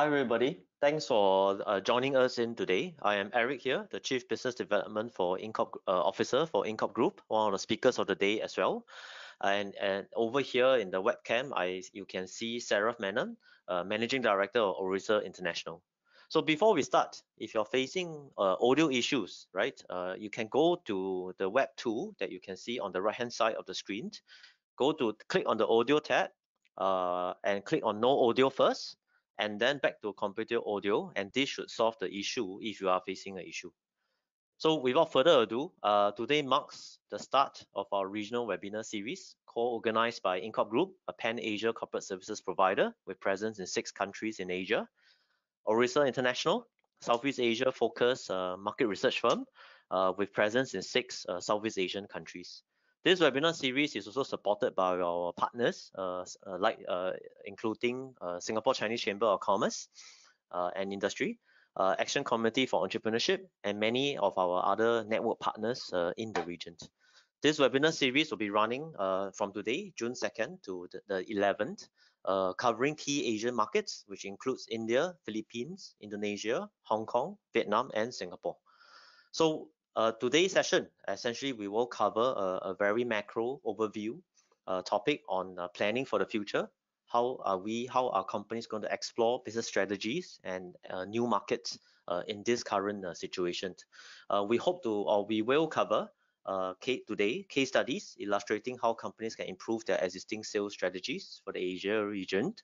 Hi, everybody. Thanks for uh, joining us in today. I am Eric here, the Chief Business Development for InCorp uh, Officer for InCorp Group, one of the speakers of the day as well. And, and over here in the webcam, I you can see Sarath Menon, uh, Managing Director of Orissa International. So before we start, if you're facing uh, audio issues, right, uh, you can go to the web tool that you can see on the right-hand side of the screen. Go to click on the audio tab uh, and click on no audio first, and then back to computer audio, and this should solve the issue if you are facing an issue. So without further ado, uh, today marks the start of our regional webinar series, co-organized by InCorp Group, a pan-Asia corporate services provider with presence in six countries in Asia. Orissa International, Southeast Asia focused uh, market research firm uh, with presence in six uh, Southeast Asian countries. This webinar series is also supported by our partners, uh, uh, like uh, including Singapore Chinese Chamber of Commerce and Industry, Action Committee for Entrepreneurship, and many of our other network partners in the region. This webinar series will be running from today, June 2nd to the, the 11th, uh, covering key Asian markets, which includes India, Philippines, Indonesia, Hong Kong, Vietnam, and Singapore. So uh, today's session, essentially, we will cover a, a very macro overview uh, topic on uh, planning for the future. How are we, how are companies going to explore business strategies and uh, new markets uh, in this current situation? we hope to, or we will cover uh, today case studies illustrating how companies can improve their existing sales strategies for the Asia region.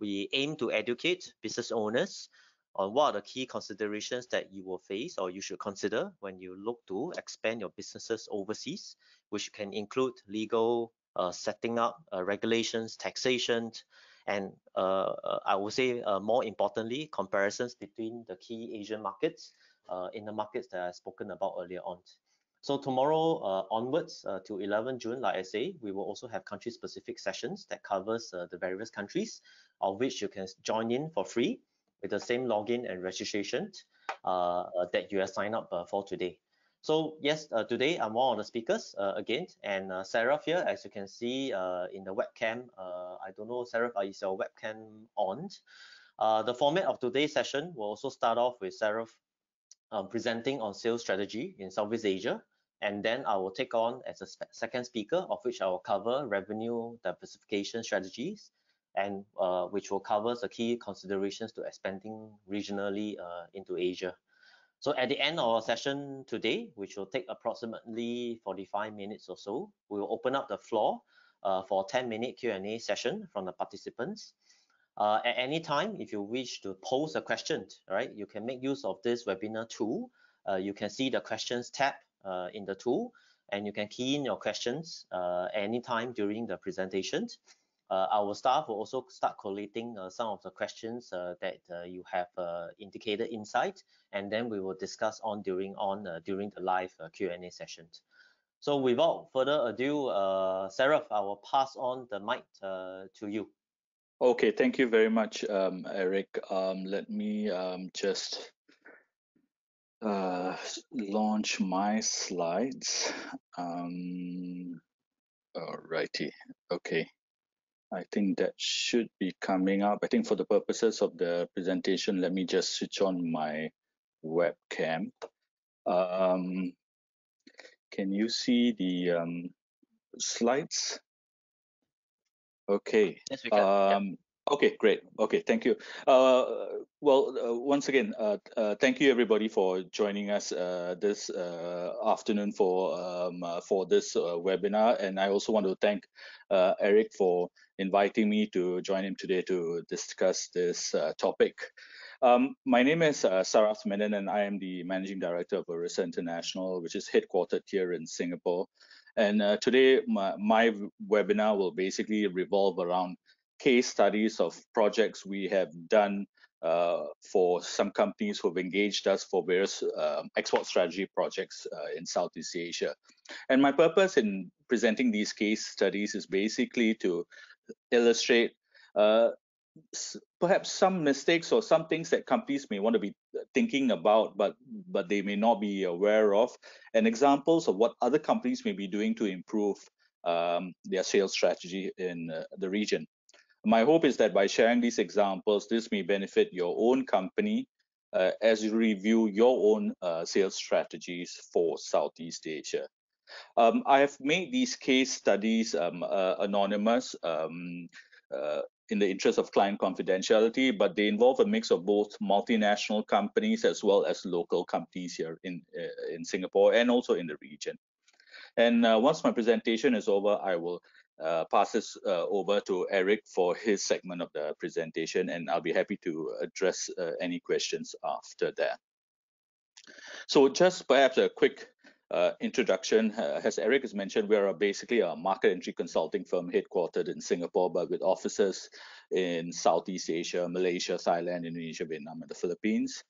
We aim to educate business owners on what are the key considerations that you will face or you should consider when you look to expand your businesses overseas, which can include legal uh, setting up uh, regulations, taxation, and uh, uh I would say uh, more importantly, comparisons between the key Asian markets uh, in the markets that I've spoken about earlier on. So tomorrow onwards to 11 June, like I say, we will also have country-specific sessions that covers the various countries, of which you can join in for free with the same login and registration uh, uh, that you have signed up uh, for today. So yes, today I'm one of the speakers again, and Sarath here, as you can see in the webcam, I don't know, Sarath, is your webcam on? the format of today's session will also start off with Sarath um, presenting on sales strategy in Southeast Asia, and then I will take on as a second speaker, of which I will cover revenue diversification strategies, and uh, which will cover the key considerations to expanding regionally uh, into Asia. So at the end of our session today, which will take approximately 45 minutes or so, we will open up the floor uh, for a 10-minute Q&A session from the participants. Uh, at any time, if you wish to pose a question, right, you can make use of this webinar tool. Uh, you can see the questions tab uh, in the tool and you can key in your questions anytime during the presentation. Uh, our staff will also start collating uh, some of the questions uh, that you have indicated inside, and then we will discuss on during on during the live Q&A sessions. So without further ado, uh, Sarath, I will pass on the mic to you. Okay, thank you very much, um, Eric. Um, let me um, just uh, launch my slides. Um, alrighty, okay. I think that should be coming up. I think for the purposes of the presentation, let me just switch on my webcam. Um, can you see the um, slides? Okay. Yes, we can. Um, Okay, great. Okay, thank you. Uh, well, uh, once again, uh, uh thank you everybody for joining us uh, this uh, afternoon for um, for this webinar, and I also want to thank Eric for inviting me to join him today to discuss this topic. Um, my name is uh, Sarath Menon, and I am the Managing Director of Orissa International, which is headquartered here in Singapore. And today, my, my webinar will basically revolve around case studies of projects we have done uh, for some companies who have engaged us for various uh, export strategy projects uh, in Southeast Asia. And my purpose in presenting these case studies is basically to illustrate uh, perhaps some mistakes or some things that companies may want to be thinking about, but but they may not be aware of, and examples of what other companies may be doing to improve um, their sales strategy in uh, the region. My hope is that by sharing these examples, this may benefit your own company uh, as you review your own uh, sales strategies for Southeast Asia. Um, I have made these case studies um, uh, anonymous um, uh, in the interest of client confidentiality, but they involve a mix of both multinational companies as well as local companies here in uh, in Singapore and also in the region. And uh, once my presentation is over, I will uh, pass this uh, over to Eric for his segment of the presentation, and I'll be happy to address any questions after that. So just perhaps a quick uh, introduction. Uh, as Eric has mentioned, we are basically a market entry consulting firm headquartered in Singapore, but with offices in Southeast Asia, Malaysia, Thailand, Indonesia, Vietnam, and the Philippines.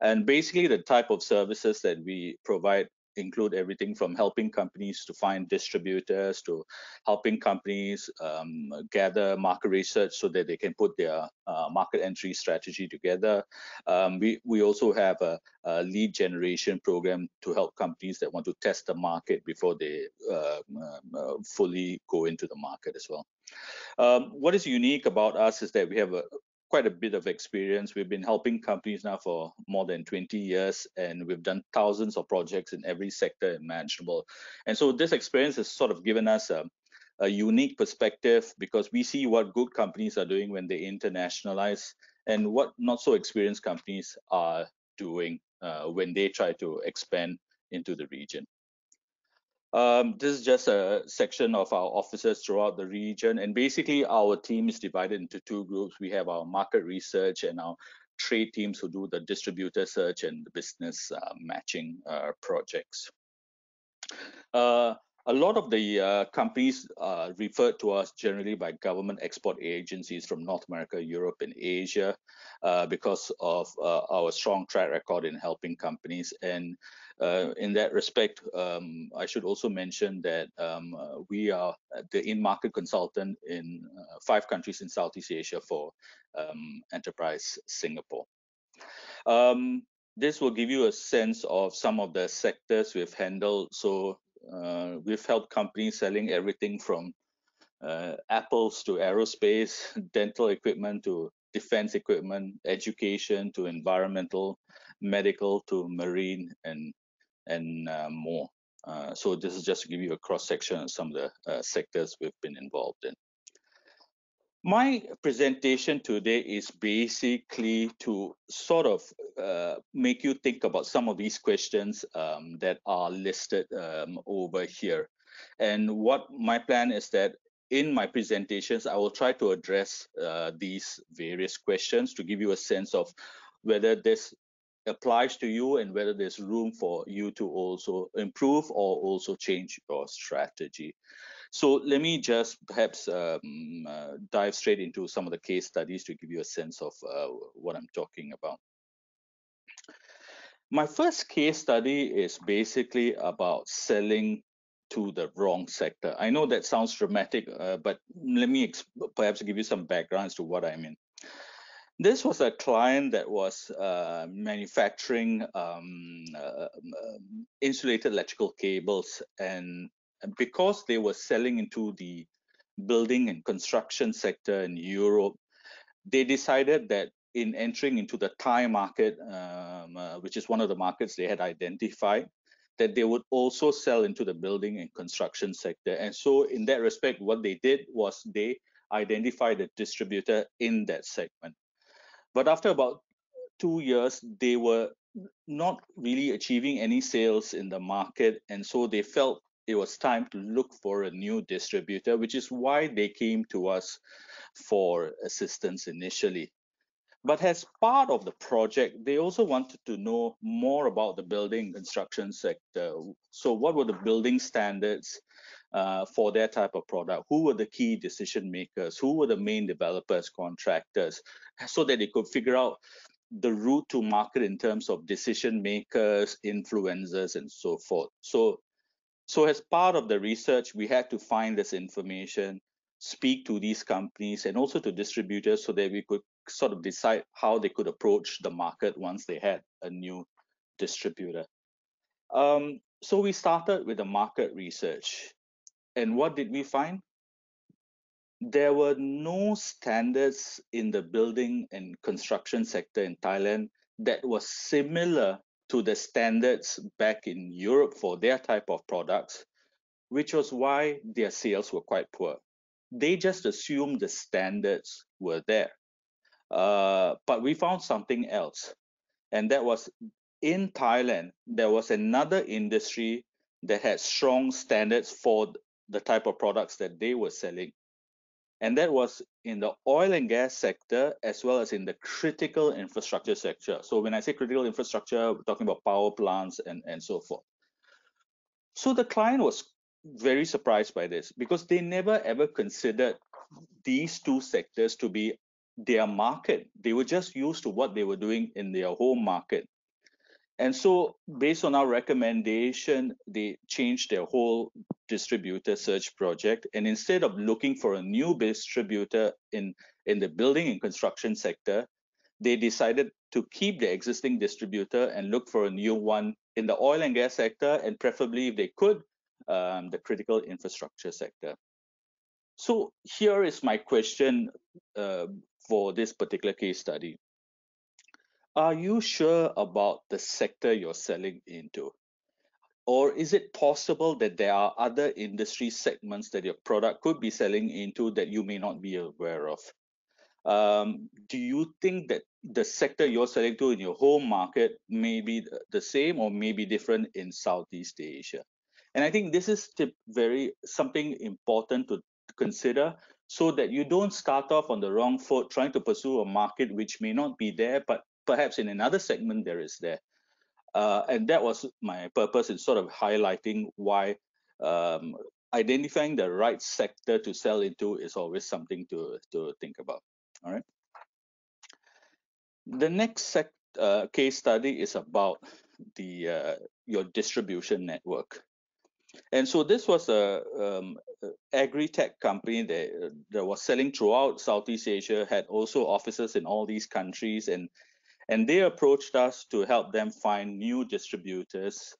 And basically, the type of services that we provide include everything from helping companies to find distributors to helping companies um, gather market research so that they can put their uh, market entry strategy together. Um, we, we also have a, a, lead generation program to help companies that want to test the market before they uh, uh, fully go into the market as well. Um, what is unique about us is that we have a quite a bit of experience. We've been helping companies now for more than 20 years, and we've done thousands of projects in every sector imaginable. And so this experience has sort of given us a, a unique perspective because we see what good companies are doing when they internationalize and what not so experienced companies are doing uh, when they try to expand into the region. Um, this is just a section of our offices throughout the region. And basically, our team is divided into two groups. We have our market research and our trade teams who do the distributor search and the business uh, matching uh, projects. Uh, a lot of the uh, companies uh, referred to us generally by government export agencies from North America, Europe, and Asia uh, because of uh, our strong track record in helping companies. And uh, in that respect, um, I should also mention that um, uh, we are the in-market consultant in five countries in Southeast Asia for um, Enterprise Singapore. Um, this will give you a sense of some of the sectors we've handled. So uh, we've helped companies selling everything from uh, apples to aerospace, dental equipment to defense equipment, education to environmental, medical to marine, and and uh, more. Uh, so this is just to give you a cross section of some of the uh, sectors we've been involved in. My presentation today is basically to sort of uh, make you think about some of these questions um, that are listed um, over here. And what my plan is that in my presentations, I will try to address uh, these various questions to give you a sense of whether this applies to you and whether there's room for you to also improve or also change your strategy. So let me just perhaps um, uh, dive straight into some of the case studies to give you a sense of uh, what I'm talking about. My first case study is basically about selling to the wrong sector. I know that sounds dramatic, uh, but let me perhaps give you some background as to what I mean. This was a client that was uh, manufacturing um, uh, um, insulated electrical cables and because they were selling into the building and construction sector in Europe, they decided that in entering into the Thai market, um, uh, which is one of the markets they had identified, that they would also sell into the building and construction sector. And so, in that respect, what they did was they identified a distributor in that segment. But after about two years, they were not really achieving any sales in the market. And so they felt it was time to look for a new distributor, which is why they came to us for assistance initially. But as part of the project, they also wanted to know more about the building construction sector. So, what were the building standards uh, for their type of product? Who were the key decision makers? Who were the main developers, contractors? So that they could figure out the route to market in terms of decision makers, influencers, and so forth. So, so as part of the research, we had to find this information, speak to these companies and also to distributors so that we could sort of decide how they could approach the market once they had a new distributor. Um, so we started with the market research. And what did we find? there were no standards in the building and construction sector in Thailand that was similar to the standards back in Europe for their type of products, which was why their sales were quite poor. They just assumed the standards were there. Uh, but we found something else, and that was in Thailand, there was another industry that had strong standards for the type of products that they were selling. And that was in the oil and gas sector as well as in the critical infrastructure sector. So when I say critical infrastructure, we're talking about power plants and, and so forth. So the client was very surprised by this because they never ever considered these two sectors to be their market. They were just used to what they were doing in their home market. And so, based on our recommendation, they changed their whole distributor search project. And instead of looking for a new distributor in, in the building and construction sector, they decided to keep the existing distributor and look for a new one in the oil and gas sector, and preferably, if they could, um, the critical infrastructure sector. So, here is my question uh, for this particular case study. Are you sure about the sector you're selling into? Or is it possible that there are other industry segments that your product could be selling into that you may not be aware of? Um, do you think that the sector you're selling to in your home market may be the same or may be different in Southeast Asia? And I think this is very something important to consider so that you don't start off on the wrong foot trying to pursue a market which may not be there, but perhaps in another segment there is there. Uh, and that was my purpose in sort of highlighting why um, identifying the right sector to sell into is always something to, to think about. All right. The next sec, uh, case study is about the uh, your distribution network. And so this was a um, agri-tech company that, that was selling throughout Southeast Asia, had also offices in all these countries, and and they approached us to help them find new distributors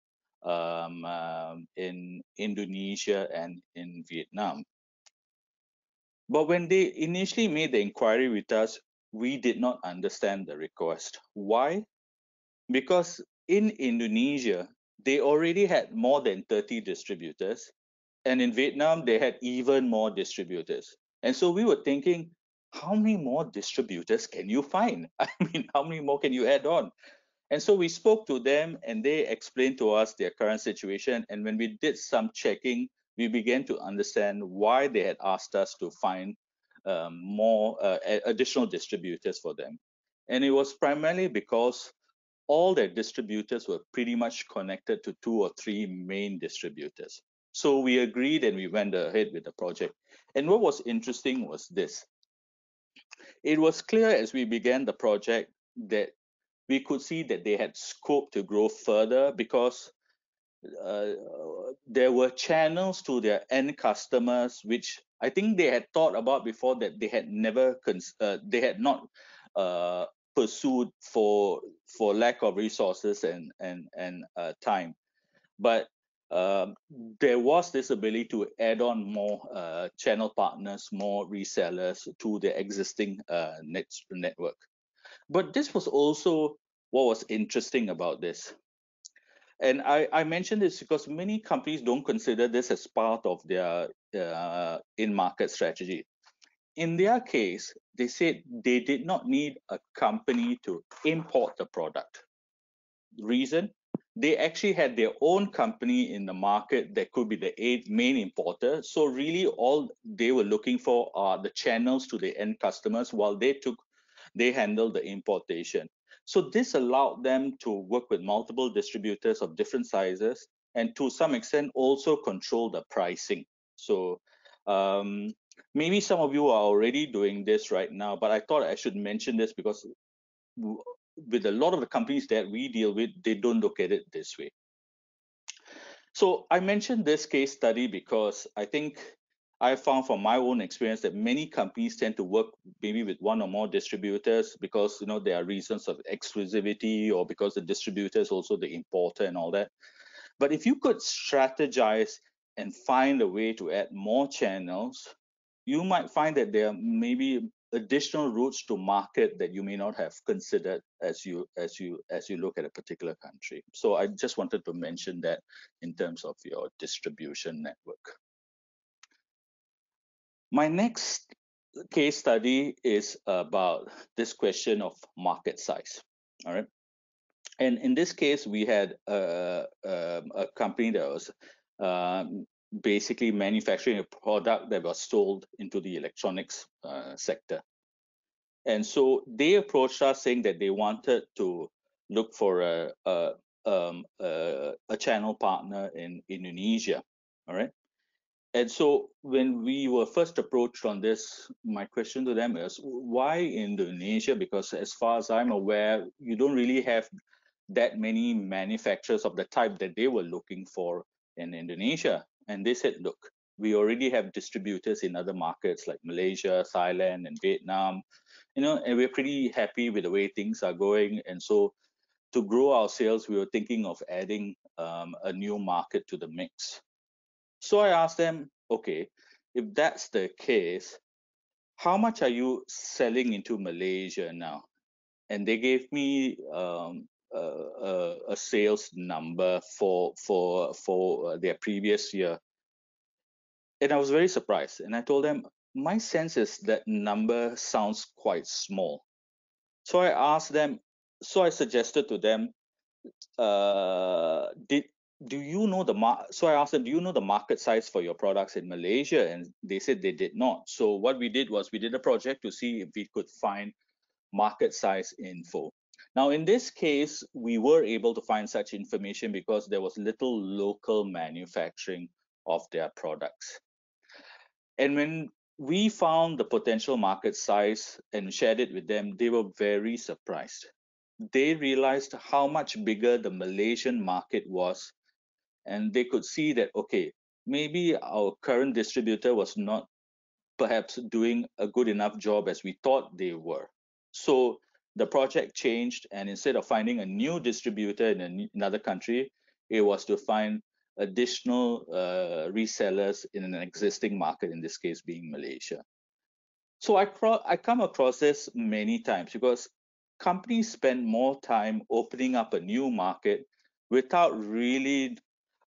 um, um, in Indonesia and in Vietnam. But when they initially made the inquiry with us, we did not understand the request. Why? Because in Indonesia, they already had more than 30 distributors. And in Vietnam, they had even more distributors. And so we were thinking, how many more distributors can you find? I mean, how many more can you add on? And so we spoke to them and they explained to us their current situation. And when we did some checking, we began to understand why they had asked us to find um, more uh, additional distributors for them. And it was primarily because all their distributors were pretty much connected to two or three main distributors. So we agreed and we went ahead with the project. And what was interesting was this it was clear as we began the project that we could see that they had scope to grow further because uh, there were channels to their end customers which I think they had thought about before that they had never uh, they had not uh, pursued for for lack of resources and and and uh, time. But um, there was this ability to add on more uh, channel partners, more resellers to the existing uh, net network. But this was also what was interesting about this. And I, I mentioned this because many companies don't consider this as part of their uh, in-market strategy. In their case, they said they did not need a company to import the product. Reason? They actually had their own company in the market that could be the eight main importer. So really all they were looking for are the channels to the end customers while they took, they handled the importation. So this allowed them to work with multiple distributors of different sizes and to some extent also control the pricing. So um, maybe some of you are already doing this right now, but I thought I should mention this because with a lot of the companies that we deal with, they don't look at it this way. So I mentioned this case study because I think I found from my own experience that many companies tend to work maybe with one or more distributors because you know there are reasons of exclusivity or because the distributor is also the importer and all that. But if you could strategize and find a way to add more channels, you might find that there may be additional routes to market that you may not have considered as you as you as you look at a particular country. So I just wanted to mention that in terms of your distribution network. My next case study is about this question of market size. All right. And in this case, we had a, a, a company that was um, basically manufacturing a product that was sold into the electronics uh, sector. And so they approached us saying that they wanted to look for a, a, um, a, a channel partner in Indonesia. All right. And so when we were first approached on this, my question to them is why Indonesia? Because as far as I'm aware, you don't really have that many manufacturers of the type that they were looking for in Indonesia. And they said, look, we already have distributors in other markets like Malaysia, Thailand, and Vietnam, you know, and we're pretty happy with the way things are going. And so to grow our sales, we were thinking of adding um, a new market to the mix. So I asked them, okay, if that's the case, how much are you selling into Malaysia now? And they gave me um, a, a, sales number for for for their previous year. And i was very surprised and i told them my sense is that number sounds quite small. So i asked them so i suggested to them uh, did do you know the mar- so i asked them do you know the market size for your products in malaysia? And they said they did not. So what we did was we did a project to see if we could find market size info now, in this case, we were able to find such information because there was little local manufacturing of their products. And when we found the potential market size and shared it with them, they were very surprised. They realized how much bigger the Malaysian market was, and they could see that, okay, maybe our current distributor was not perhaps doing a good enough job as we thought they were. So the project changed and instead of finding a new distributor in another country it was to find additional uh, resellers in an existing market in this case being malaysia. So I, I come across this many times because companies spend more time opening up a new market without really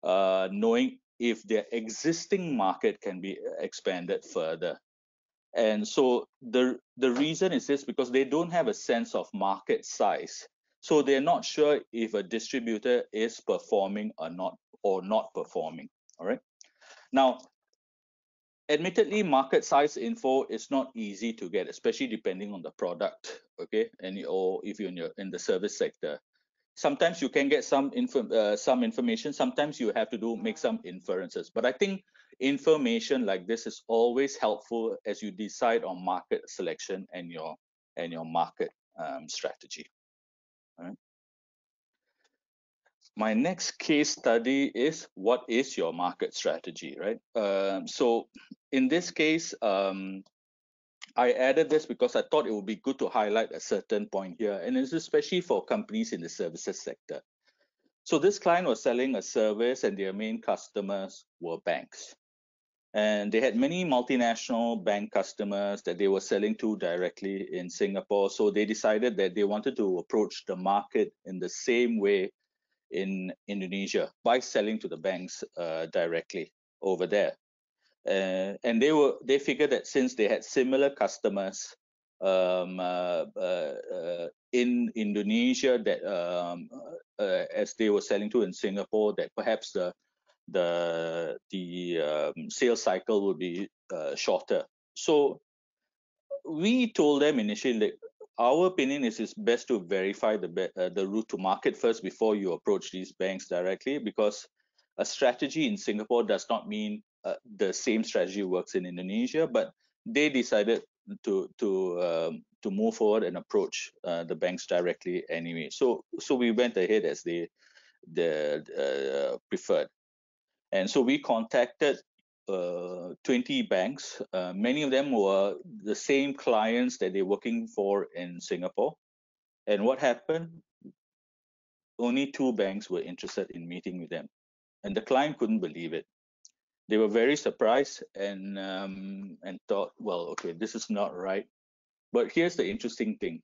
uh, knowing if their existing market can be expanded further and so the the reason is this because they don't have a sense of market size. So they're not sure if a distributor is performing or not or not performing. All right. Now, admittedly, market size info is not easy to get, especially depending on the product. Okay, and or if you're in, your, in the service sector sometimes you can get some info, uh, some information sometimes you have to do make some inferences but i think information like this is always helpful as you decide on market selection and your and your market um, strategy right? my next case study is what is your market strategy right um, so in this case um, I added this because I thought it would be good to highlight a certain point here, and it's especially for companies in the services sector. So this client was selling a service, and their main customers were banks. And they had many multinational bank customers that they were selling to directly in Singapore. So they decided that they wanted to approach the market in the same way in Indonesia by selling to the banks uh, directly over there. Uh, and they were they figured that since they had similar customers um, uh, uh, uh in Indonesia that um, uh, as they were selling to in Singapore that perhaps the the the um, sales cycle would be shorter. So we told them initially that our opinion is it's best to verify the the route to market first before you approach these banks directly because a strategy in Singapore does not mean uh, the same strategy works in Indonesia, but they decided to to um, to move forward and approach uh, the banks directly anyway. So so we went ahead as they the uh, preferred, and so we contacted uh, 20 banks. Uh, many of them were the same clients that they're working for in Singapore. And what happened? Only two banks were interested in meeting with them, and the client couldn't believe it they were very surprised and um, and thought, well, okay, this is not right. But here's the interesting thing.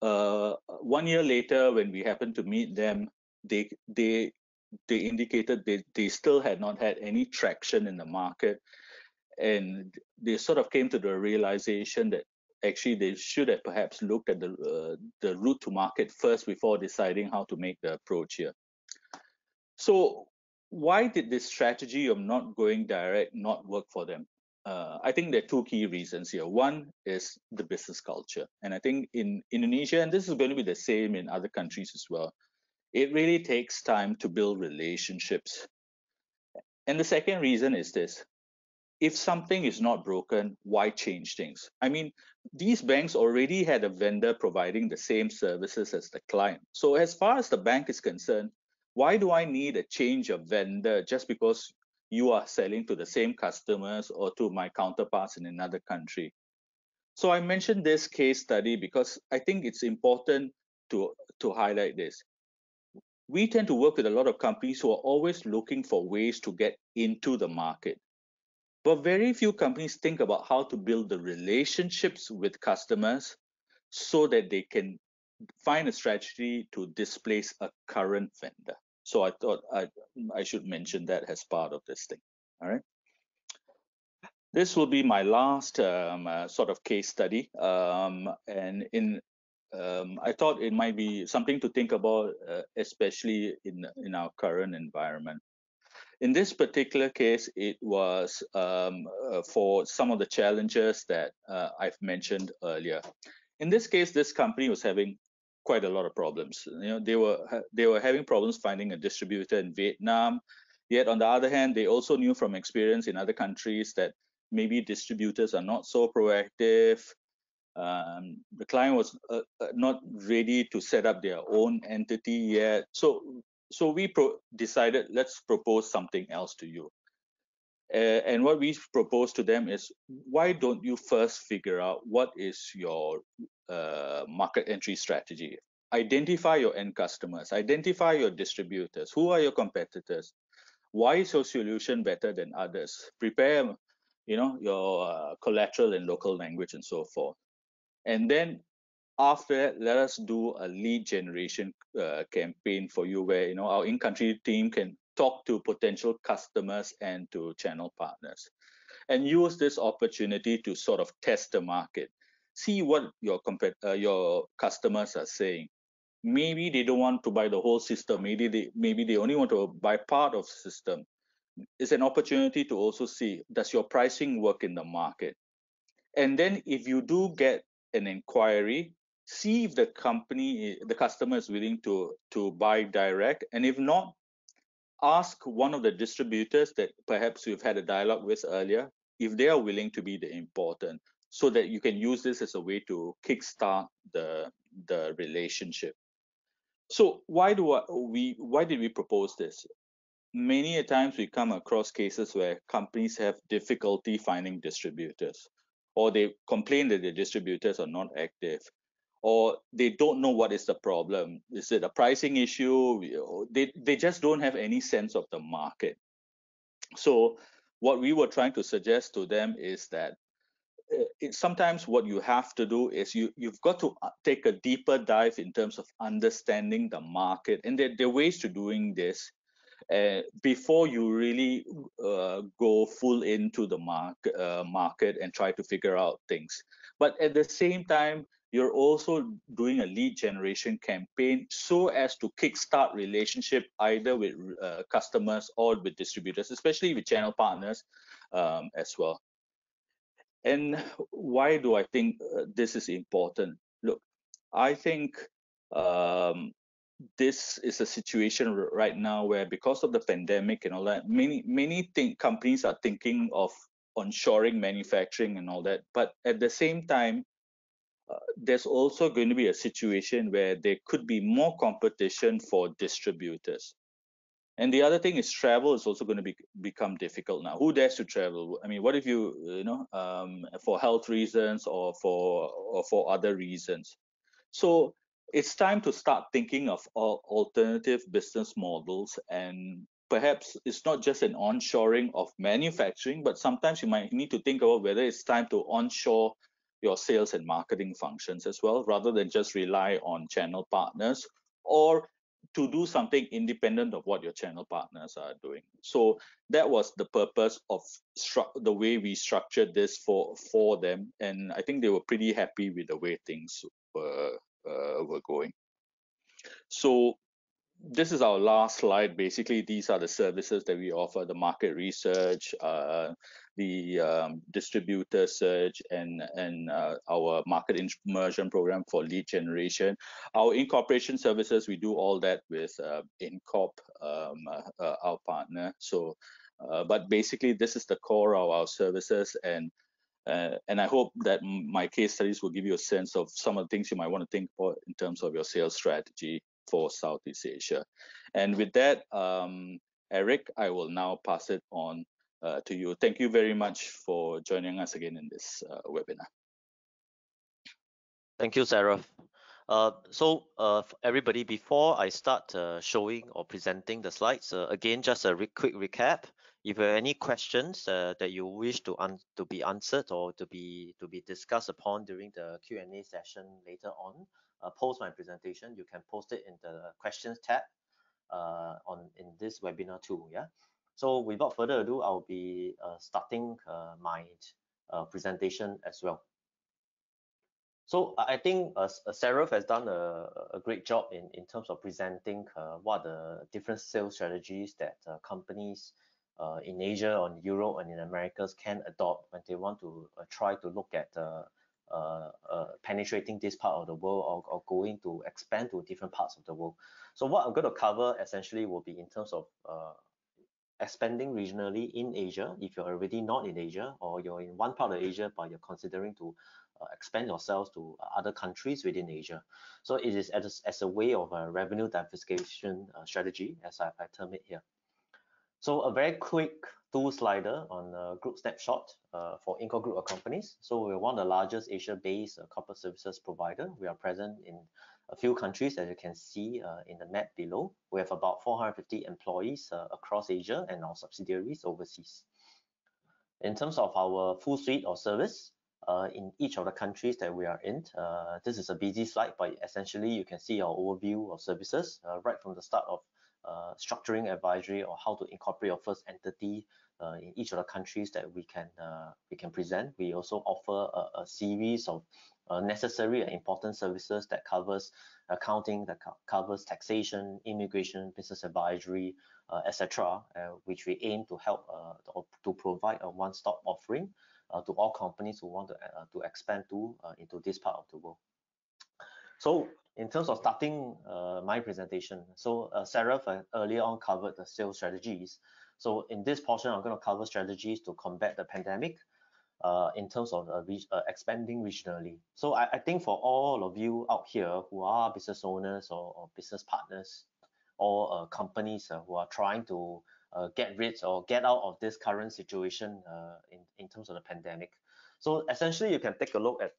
Uh, one year later, when we happened to meet them, they they they indicated they, they still had not had any traction in the market and they sort of came to the realization that actually they should have perhaps looked at the uh, the route to market first before deciding how to make the approach here so why did this strategy of not going direct not work for them? Uh, I think there are two key reasons here. One is the business culture. And I think in Indonesia, and this is going to be the same in other countries as well, it really takes time to build relationships. And the second reason is this if something is not broken, why change things? I mean, these banks already had a vendor providing the same services as the client. So, as far as the bank is concerned, why do I need a change of vendor just because you are selling to the same customers or to my counterparts in another country? So I mentioned this case study because I think it's important to, to highlight this. We tend to work with a lot of companies who are always looking for ways to get into the market. But very few companies think about how to build the relationships with customers so that they can find a strategy to displace a current vendor. So I thought I, I should mention that as part of this thing. All right. This will be my last um, uh, sort of case study. Um, and in um, I thought it might be something to think about, uh, especially in, in our current environment. In this particular case, it was um, uh, for some of the challenges that uh, I've mentioned earlier. In this case, this company was having quite a lot of problems. You know, they were they were having problems finding a distributor in Vietnam. Yet on the other hand, they also knew from experience in other countries that maybe distributors are not so proactive. Um, the client was uh, uh not ready to set up their own entity yet. So so we decided let's propose something else to you. Uh, and what we propose to them is why don't you first figure out what is your uh, market entry strategy? Identify your end customers, identify your distributors, who are your competitors, why is your solution better than others? Prepare, you know, your uh, collateral in local language and so forth. And then after that, let us do a lead generation uh, campaign for you where, you know, our in-country team can talk to potential customers and to channel partners. And use this opportunity to sort of test the market. See what your uh, your customers are saying. Maybe they don't want to buy the whole system. Maybe they maybe they only want to buy part of system. It's an opportunity to also see does your pricing work in the market? And then if you do get an inquiry see if the company eh, the customer is willing to to buy direct and if not ask one of the distributors that perhaps you've had a dialogue with earlier if they are willing to be the important so that you can use this as a way to kickstart the the relationship. So why do I, we why did we propose this? Many a times we come across cases where companies have difficulty finding distributors or they complain that their distributors are not active or they don't know what is the problem. Is it a pricing issue? They, they just don't have any sense of the market. So what we were trying to suggest to them is that uh, it, sometimes what you have to do is you, you've got to uh, take a deeper dive in terms of understanding the market. And there, there are ways to doing this before you really uh, go full into the mark, uh, market and try to figure out things. But at the same time, you're also doing a lead generation campaign so as to kickstart relationship either with uh, customers or with distributors, especially with channel partners um, as well. And why do I think uh, this is important? Look, I think um, this is a situation right now where because of the pandemic and all that, many many think companies are thinking of onshoring manufacturing and all that. But at the same time, uh, there's also going to be a situation where there could be more competition for distributors. And the other thing is travel is also going to be become difficult now. Who dares to travel? I mean, what if you, you know, um, for health reasons or for or for other reasons? So it's time to start thinking of alternative business models and perhaps it's not just an onshoring of manufacturing, but sometimes you might need to think about whether it's time to onshore your sales and marketing functions as well, rather than just rely on channel partners or to do something independent of what your channel partners are doing. So that was the purpose of the way we structured this for for them, and I think they were pretty happy with the way things were were going. So this is our last slide. Basically, these are the services that we offer: the market research, uh, the um, distributor search, and and uh, our market immersion program for lead generation. Our incorporation services, we do all that with uh, InCorp, um, uh, uh, our partner. So, uh, but basically, this is the core of our services and. Uh, and I hope that my case studies will give you a sense of some of the things you might want to think about in terms of your sales strategy for Southeast Asia. And with that, um, Eric, I will now pass it on uh, to you. Thank you very much for joining us again in this uh, webinar. Thank you, Sarath. Uh, so uh, everybody, before I start uh, showing or presenting the slides, uh, again, just a re quick recap. If you have any questions that you wish to to be answered or to be to be discussed upon during the Q&A session later on, post my presentation, you can post it in the questions tab on in this webinar too. Yeah. So without further ado, I'll be uh, starting uh, my uh, presentation as well. So I think uh, Sarath has done a, a, great job in, in terms of presenting uh, what the different sales strategies that uh, companies uh, in Asia or Europe and in Americas can adopt when they want to uh, try to look at uh, penetrating this part of the world or, or going to expand to different parts of the world. So what I'm going to cover essentially will be in terms of expanding regionally in Asia if you're already not in Asia or you're in one part of Asia but you're considering to uh, expand yourselves to other countries within Asia. So it is as, as a way of a revenue diversification uh, strategy as I, I, term it here. So a very quick two slider on a group snapshot uh, for InCorp Group of companies. So we're one of the largest Asia-based uh, corporate services provider. We are present in a few countries, as you can see uh, in the map below. We have about 450 employees uh, across Asia and our subsidiaries overseas. In terms of our full suite of service, uh, in each of the countries that we are in. Uh, this is a busy slide, but essentially you can see our overview of services right from the start of uh, structuring advisory or how to incorporate your first entity in each of the countries that we can we can present. We also offer a, a series of uh, necessary and important services that covers accounting, that co covers taxation, immigration, business advisory, uh, etc., uh, which we aim to help uh, to provide a one-stop offering uh, to all companies who want to, uh, to expand to into this part of the world. So in terms of starting my presentation, so Sarath earlier on covered the sales strategies. So in this portion, I'm going to cover strategies to combat the pandemic, uh, in terms of uh, uh, expanding regionally. So I, I, think for all of you out here who are business owners or, or business partners or uh, companies uh, who are trying to uh, get rid or get out of this current situation in, in terms of the pandemic. So essentially, you can take a look at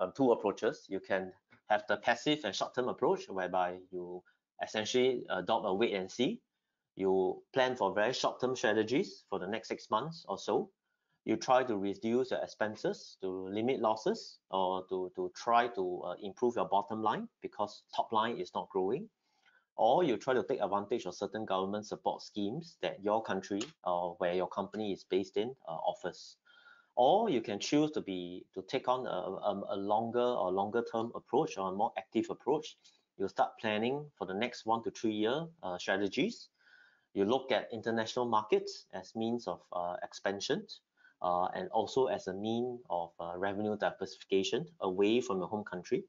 um, two approaches. You can have the passive and short-term approach, whereby you essentially adopt a wait and see. You plan for very short-term strategies for the next six months or so. You try to reduce your expenses to limit losses or to, to try to uh, improve your bottom line because top line is not growing. Or you try to take advantage of certain government support schemes that your country or where your company is based in uh, offers or you can choose to be to take on a, a, longer or longer term approach or a more active approach you start planning for the next one to three year uh, strategies you look at international markets as means of uh, expansion uh, and also as a mean of uh, revenue diversification away from your home country.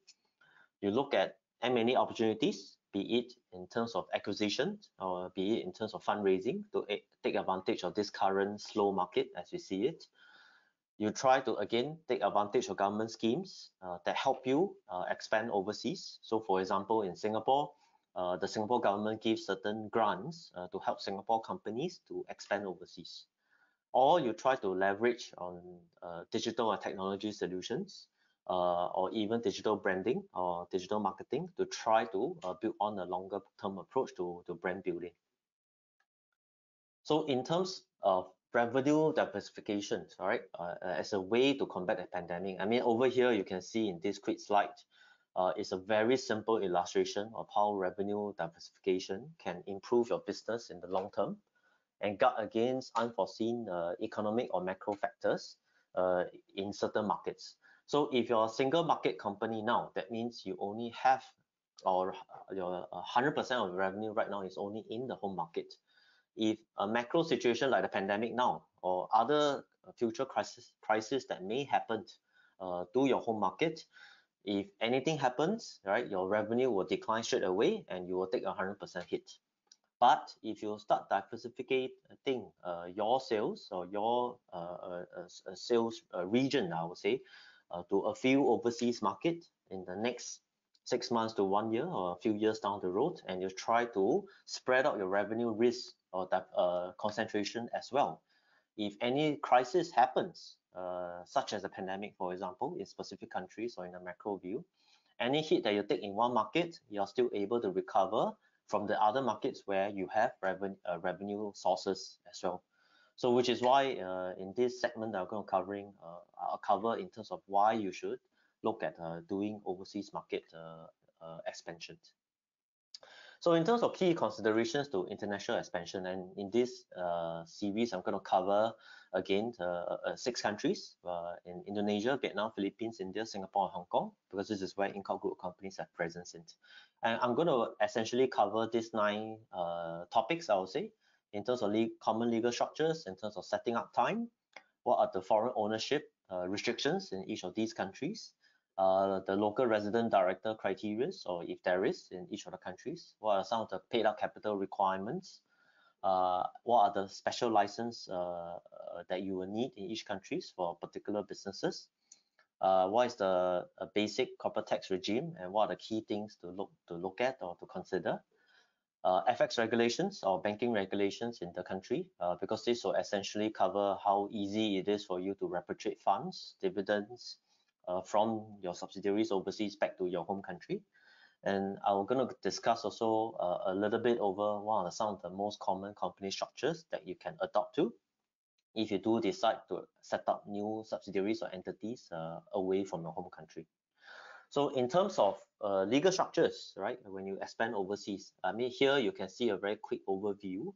You look at M&A opportunities, be it in terms of acquisition or be it in terms of fundraising to take advantage of this current slow market as we see it. You try to again take advantage of government schemes uh, that help you uh, expand overseas. So for example, in Singapore, uh, the Singapore government gives certain grants uh, to help Singapore companies to expand overseas or you try to leverage on uh, digital or technology solutions uh, or even digital branding or digital marketing to try to build on a longer term approach to, to brand building. So in terms of revenue diversification, all right, uh, as a way to combat the pandemic, I mean, over here you can see in this quick slide, uh, it's a very simple illustration of how revenue diversification can improve your business in the long term and guard against unforeseen uh, economic or macro factors uh, in certain markets. So if you're a single market company now, that means you only have or your 100% of revenue right now is only in the home market. If a macro situation like the pandemic now or other future crisis crisis that may happen uh, to your home market, if anything happens, right, your revenue will decline straight away and you will take a 100% hit. But if you start diversifying uh, your sales or your uh, uh, uh sales uh, region, I would say, uh, to a few overseas market in the next six months to one year or a few years down the road, and you try to spread out your revenue risk or that concentration as well. If any crisis happens, uh, such as a pandemic, for example, in specific countries or in a macro view, any hit that you take in one market, you're still able to recover from the other markets where you have revenue uh, revenue sources as well. So which is why uh, in this segment I'm going to covering, uh, I'll cover in terms of why you should look at uh, doing overseas market uh, expansion. So in terms of key considerations to international expansion, and in this series, I'm going to cover again uh, uh, six countries uh, in Indonesia, Vietnam, Philippines, India, Singapore, and Hong Kong, because this is where InCorp Group companies are present in. And I'm going to essentially cover these nine topics, I would say, in terms of le common legal structures, in terms of setting up time, what are the foreign ownership restrictions in each of these countries, uh, the local resident director criteria, or if there is in each of the countries, what are some of the paid up capital requirements, uh, what are the special license uh, that you will need in each countries for particular businesses. Uh, what is the basic corporate tax regime and what are the key things to look to look at or to consider. Uh, FX regulations or banking regulations in the country, uh, because this will essentially cover how easy it is for you to repatriate funds, dividends uh, from your subsidiaries overseas back to your home country. And I'm going to discuss also uh, a little bit over what are some of the most common company structures that you can adopt to if you do decide to set up new subsidiaries or entities uh, away from your home country. So in terms of uh, legal structures, right, when you expand overseas, I mean, here you can see a very quick overview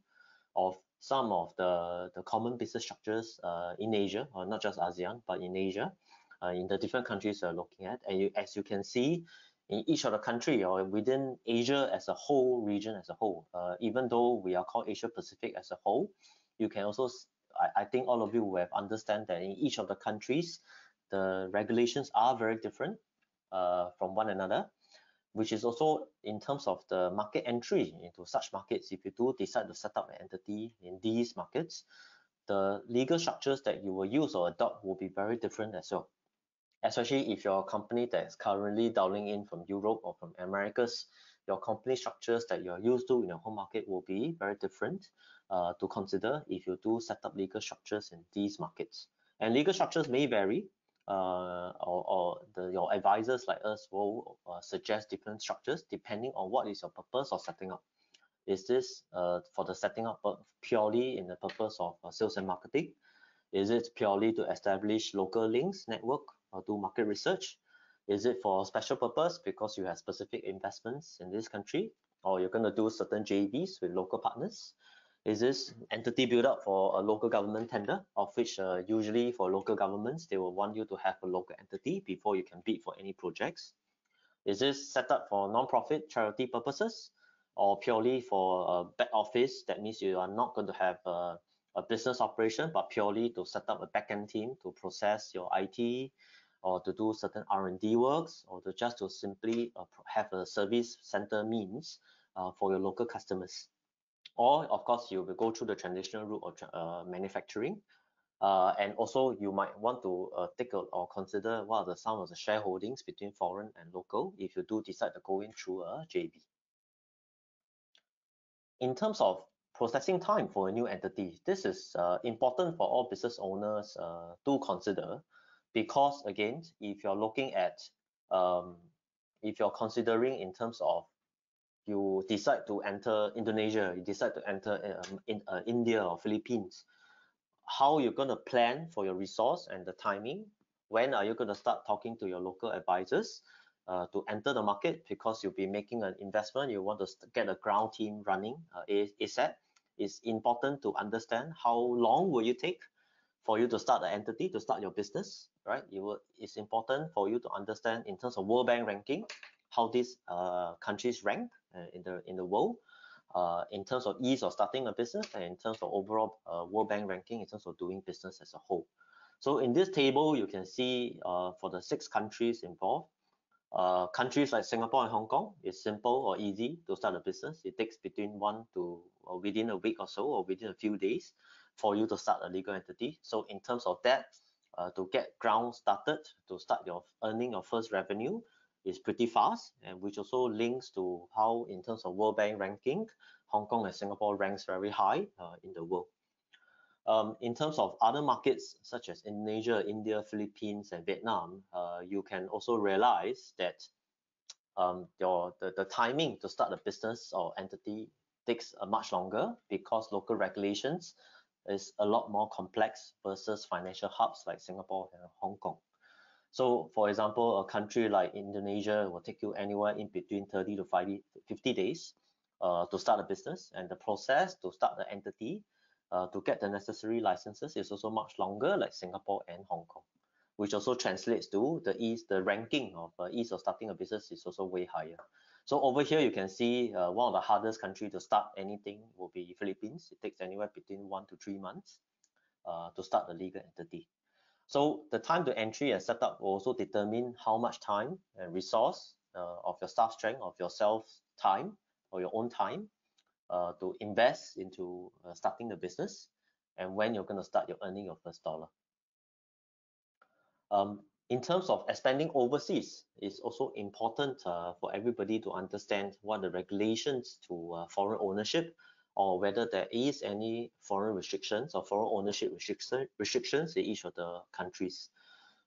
of some of the, the common business structures uh, in Asia, or not just ASEAN, but in Asia, in the different countries you're looking at. And you, as you can see, in each of the country or within Asia as a whole region as a whole, uh, even though we are called Asia Pacific as a whole, you can also I, I think all of you will understand that in each of the countries, the regulations are very different uh, from one another, which is also in terms of the market entry into such markets. If you do decide to set up an entity in these markets, the legal structures that you will use or adopt will be very different as well. Especially if you're a company that is currently dialing in from Europe or from Americas, your company structures that you're used to in your home market will be very different uh, to consider if you do set up legal structures in these markets. And legal structures may vary, uh, or, or the, your advisors like us will uh, suggest different structures depending on what is your purpose of setting up. Is this uh, for the setting up purely in the purpose of uh, sales and marketing? Is it purely to establish local links, network, or do market research? Is it for special purpose because you have specific investments in this country, or you're going to do certain JVs with local partners? Is this entity built up for a local government tender, of which uh, usually for local governments, they will want you to have a local entity before you can bid for any projects? Is this set up for non-profit charity purposes or purely for a back office? That means you are not going to have a, a business operation, but purely to set up a backend team to process your IT or to do certain R&D works or to just to simply uh, have a service center means uh, for your local customers or of course you will go through the traditional route of uh, manufacturing uh, and also you might want to uh, take a, or consider what are the some of the shareholdings between foreign and local if you do decide to go in through a JV. In terms of processing time for a new entity, this is uh, important for all business owners to consider because again, if you're looking at um, if you're considering in terms of you decide to enter Indonesia, you decide to enter um, in uh, India or Philippines, how you're going to plan for your resource and the timing. When are you going to start talking to your local advisors uh, to enter the market? Because you'll be making an investment, you want to get a ground team running uh, ASAP. It's important to understand how long will you take for you to start an entity, to start your business, right? You will, it's important for you to understand in terms of World Bank ranking, how these uh, countries rank uh, in the in the world uh, in terms of ease of starting a business and in terms of overall uh, World Bank ranking in terms of doing business as a whole. So in this table, you can see uh, for the six countries involved, uh, countries like Singapore and Hong Kong is simple or easy to start a business. It takes between one to within a week or so or within a few days for you to start a legal entity. So in terms of that, uh, to get ground started, to start your earning your first revenue, is pretty fast and which also links to how in terms of World Bank ranking, Hong Kong and Singapore ranks very high uh, in the world. Um, in terms of other markets such as Indonesia, India, Philippines, and Vietnam, uh, you can also realize that um, your the, the timing to start a business or entity takes a much longer because local regulations is a lot more complex versus financial hubs like Singapore and Hong Kong. So for example, a country like Indonesia will take you anywhere in between 30 to 50 days uh, to start a business and the process to start the entity uh, to get the necessary licenses is also much longer like Singapore and Hong Kong, which also translates to the ease, the ranking of uh, ease of starting a business is also way higher. So over here, you can see uh, one of the hardest country to start anything will be Philippines. It takes anywhere between one to three months uh, to start the legal entity. So the time to entry and setup will also determine how much time and resource uh, of your staff strength, of yourself time or your own time uh, to invest into uh, starting the business and when you're going to start your earning your first dollar. Um, in terms of expanding overseas, it's also important uh, for everybody to understand what the regulations to uh, foreign ownership or whether there is any foreign restrictions or foreign ownership restriction, restrictions in each of the countries.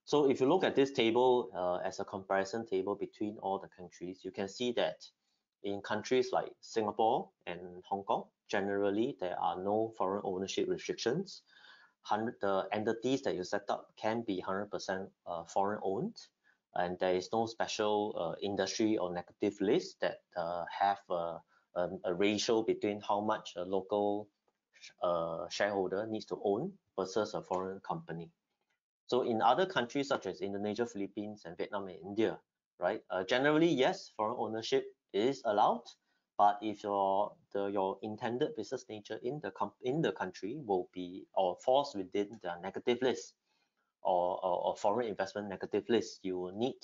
So if you look at this table uh, as a comparison table between all the countries, you can see that in countries like Singapore and Hong Kong, generally there are no foreign ownership restrictions. 100, the entities that you set up can be 100% uh, foreign owned and there is no special uh, industry or negative list that uh, have uh, um, a ratio between how much a local uh, shareholder needs to own versus a foreign company. So in other countries such as Indonesia, Philippines, and Vietnam and India, right? Uh, generally, yes, foreign ownership is allowed, but if your the your intended business nature in the com in the country will be or falls within the negative list or, or, or foreign investment negative list, you will need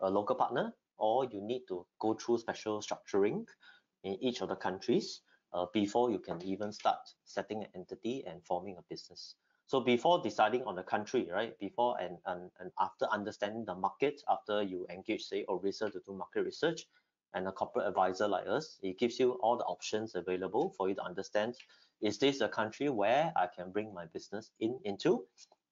a local partner or you need to go through special structuring in each of the countries uh, before you can even start setting an entity and forming a business. So before deciding on the country, right, before and, and, and after understanding the market, after you engage, say, Orissa to do market research and a corporate advisor like us, it gives you all the options available for you to understand, is this a country where I can bring my business in into?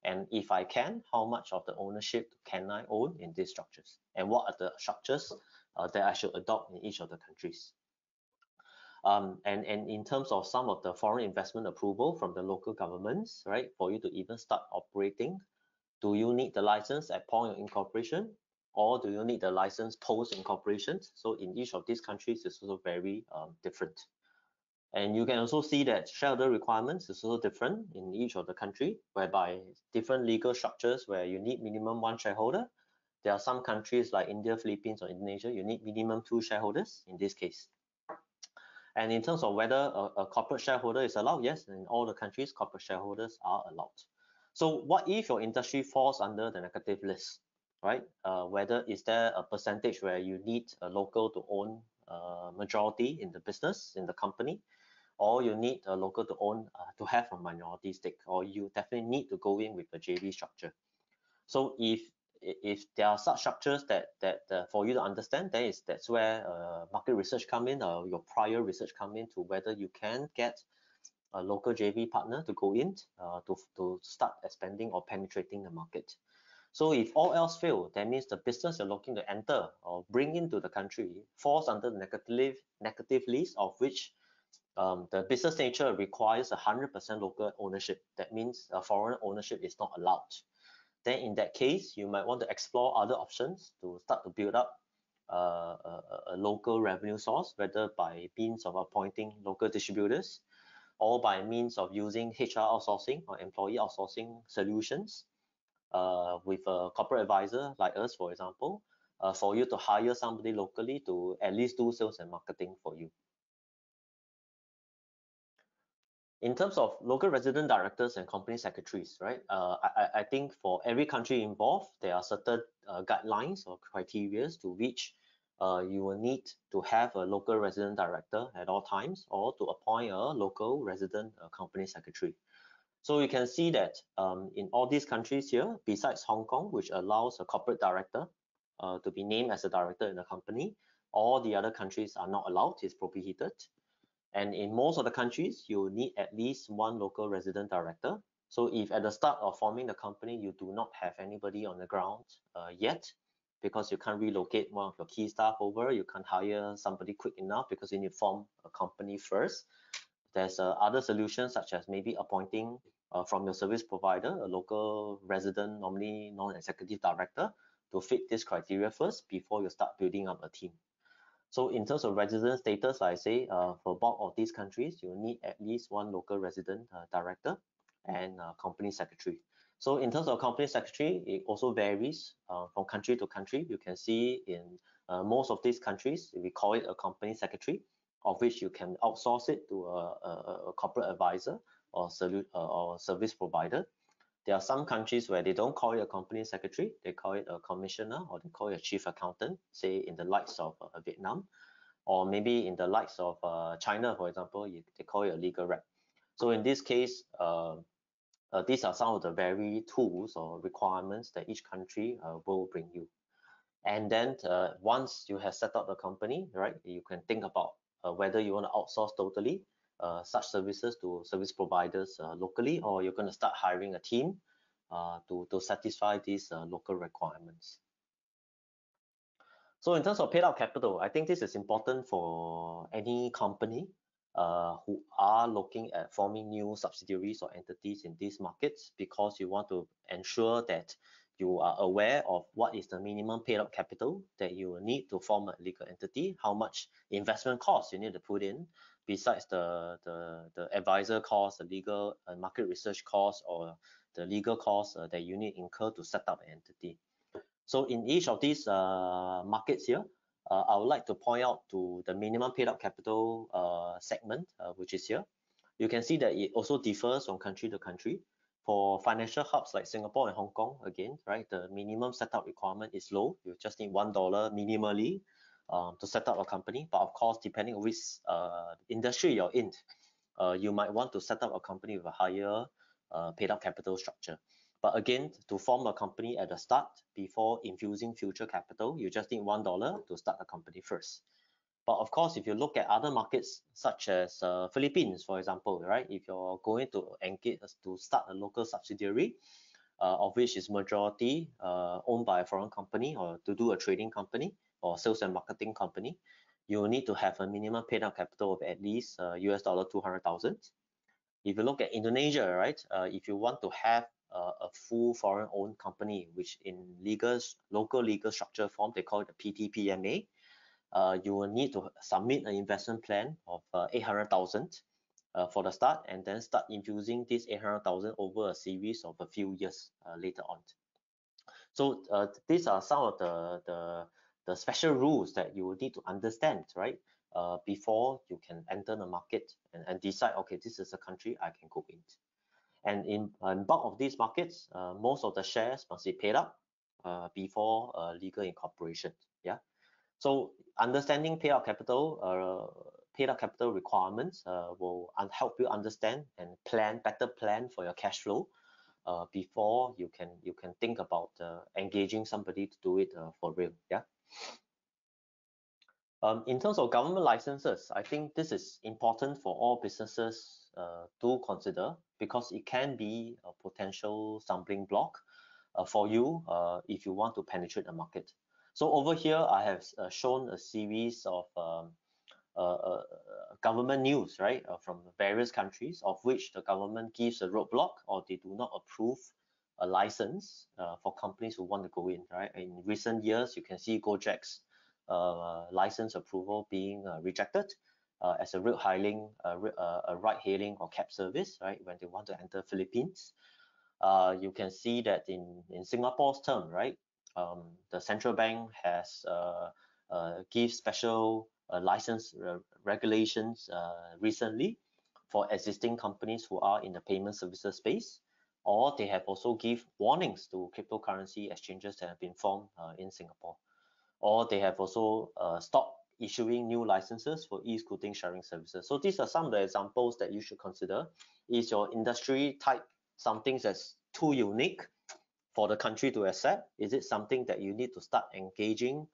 And if I can, how much of the ownership can I own in these structures? And what are the structures uh, that I should adopt in each of the countries? Um, and, and in terms of some of the foreign investment approval from the local governments, right, for you to even start operating, do you need the license at point of incorporation or do you need the license post incorporation? So in each of these countries, it's also very um, different. And you can also see that shareholder requirements is also different in each of the country, whereby different legal structures where you need minimum one shareholder. There are some countries like India, Philippines, or Indonesia, you need minimum two shareholders in this case. And in terms of whether a, a, corporate shareholder is allowed, yes, in all the countries, corporate shareholders are allowed. So what if your industry falls under the negative list, right? Uh, whether is there a percentage where you need a local to own a majority in the business, in the company, or you need a local to own, uh, to have a minority stake, or you definitely need to go in with a JV structure. So if if there are such structures that that uh, for you to understand, then is that's where uh, market research come in, or your prior research come in to whether you can get a local JV partner to go in uh, to to start expanding or penetrating the market. So if all else fail, that means the business you're looking to enter or bring into the country falls under the negative negative list of which um, the business nature requires 100% local ownership. That means a foreign ownership is not allowed. Then in that case, you might want to explore other options to start to build up uh, a, a, local revenue source, whether by means of appointing local distributors or by means of using HR outsourcing or employee outsourcing solutions uh, with a corporate advisor like us, for example, uh, for you to hire somebody locally to at least do sales and marketing for you. in terms of local resident directors and company secretaries, right? Uh, I, I think for every country involved, there are certain uh, guidelines or criteria to which uh, you will need to have a local resident director at all times or to appoint a local resident uh, company secretary. So you can see that um, in all these countries here, besides Hong Kong, which allows a corporate director uh, to be named as a director in a company, all the other countries are not allowed, is prohibited. And in most of the countries, you need at least one local resident director. So if at the start of forming the company, you do not have anybody on the ground uh, yet, because you can't relocate one of your key staff over, you can't hire somebody quick enough because you need to form a company first. There's uh, other solutions such as maybe appointing uh, from your service provider, a local resident, normally non-executive director, to fit this criteria first before you start building up a team. So in terms of resident status, like I say, uh, for bulk of these countries, you need at least one local resident uh, director and company secretary. So in terms of company secretary, it also varies uh, from country to country. You can see in uh, most of these countries, we call it a company secretary, of which you can outsource it to a, a, a corporate advisor or, uh, or service provider. There are some countries where they don't call it a company secretary, they call it a commissioner or they call it a chief accountant, say in the likes of uh, Vietnam, or maybe in the likes of uh, China, for example, you, they call it a legal rep. So in this case, uh, uh, these are some of the very tools or requirements that each country uh, will bring you. And then once you have set up the company, right, you can think about whether you want to outsource totally uh, such services to service providers uh, locally, or you're going to start hiring a team uh, to, to satisfy these local requirements. So in terms of paid out capital, I think this is important for any company uh, who are looking at forming new subsidiaries or entities in these markets because you want to ensure that you are aware of what is the minimum paid out capital that you will need to form a legal entity, how much investment costs you need to put in, besides the, the, the advisor cost, the legal uh, market research cost, or the legal costs uh, that you need incur to set up an entity. So in each of these uh, markets here, uh, I would like to point out to the minimum paid up capital uh, segment, uh, which is here. You can see that it also differs from country to country. For financial hubs like Singapore and Hong Kong, again, right, the minimum setup requirement is low. You just need $1 minimally um, to set up a company. But of course, depending on which uh, industry you're in, uh, you might want to set up a company with a higher uh, paid up capital structure. But again, to form a company at the start, before infusing future capital, you just need $1 to start a company first. But of course, if you look at other markets such as uh, Philippines, for example, right, if you're going to engage to start a local subsidiary, uh, of which is majority uh, owned by a foreign company or to do a trading company, or sales and marketing company, you need to have a minimum paid out capital of at least uh, US dollar 200,000. If you look at Indonesia, right, uh, if you want to have uh, a full foreign owned company, which in legal, local legal structure form, they call it the PTPMA, uh, you will need to submit an investment plan of uh, 800,000 uh, for the start and then start infusing this 800,000 over a series of a few years uh, later on. So uh, these are some of the, the the special rules that you will need to understand, right? Uh, before you can enter the market and, and decide, okay, this is a country I can go in. And in, in bulk of these markets, most of the shares must be paid up before legal incorporation. Yeah. So understanding payout capital, uh, paid up capital requirements uh, will help you understand and plan better plan for your cash flow uh, before you can you can think about uh, engaging somebody to do it uh, for real. Yeah. Um, in terms of government licenses, I think this is important for all businesses uh, to consider because it can be a potential stumbling block for you if you want to penetrate the market. So over here, I have uh, shown a series of um, uh, uh, government news, right, from various countries, of which the government gives a roadblock or they do not approve a license for companies who want to go in, right? In recent years, you can see Gojek's license approval being rejected. Uh, as a route hailing, uh, a ride hailing or cab service, right? When they want to enter Philippines, uh, you can see that in in Singapore's term, right? Um, the central bank has uh, uh, give special uh, license regulations uh, recently for existing companies who are in the payment services space, or they have also give warnings to cryptocurrency exchanges that have been formed uh, in Singapore, or they have also uh, stopped issuing new licenses for e-scooting sharing services. So these are some of the examples that you should consider. Is your industry type something that's too unique for the country to accept? Is it something that you need to start engaging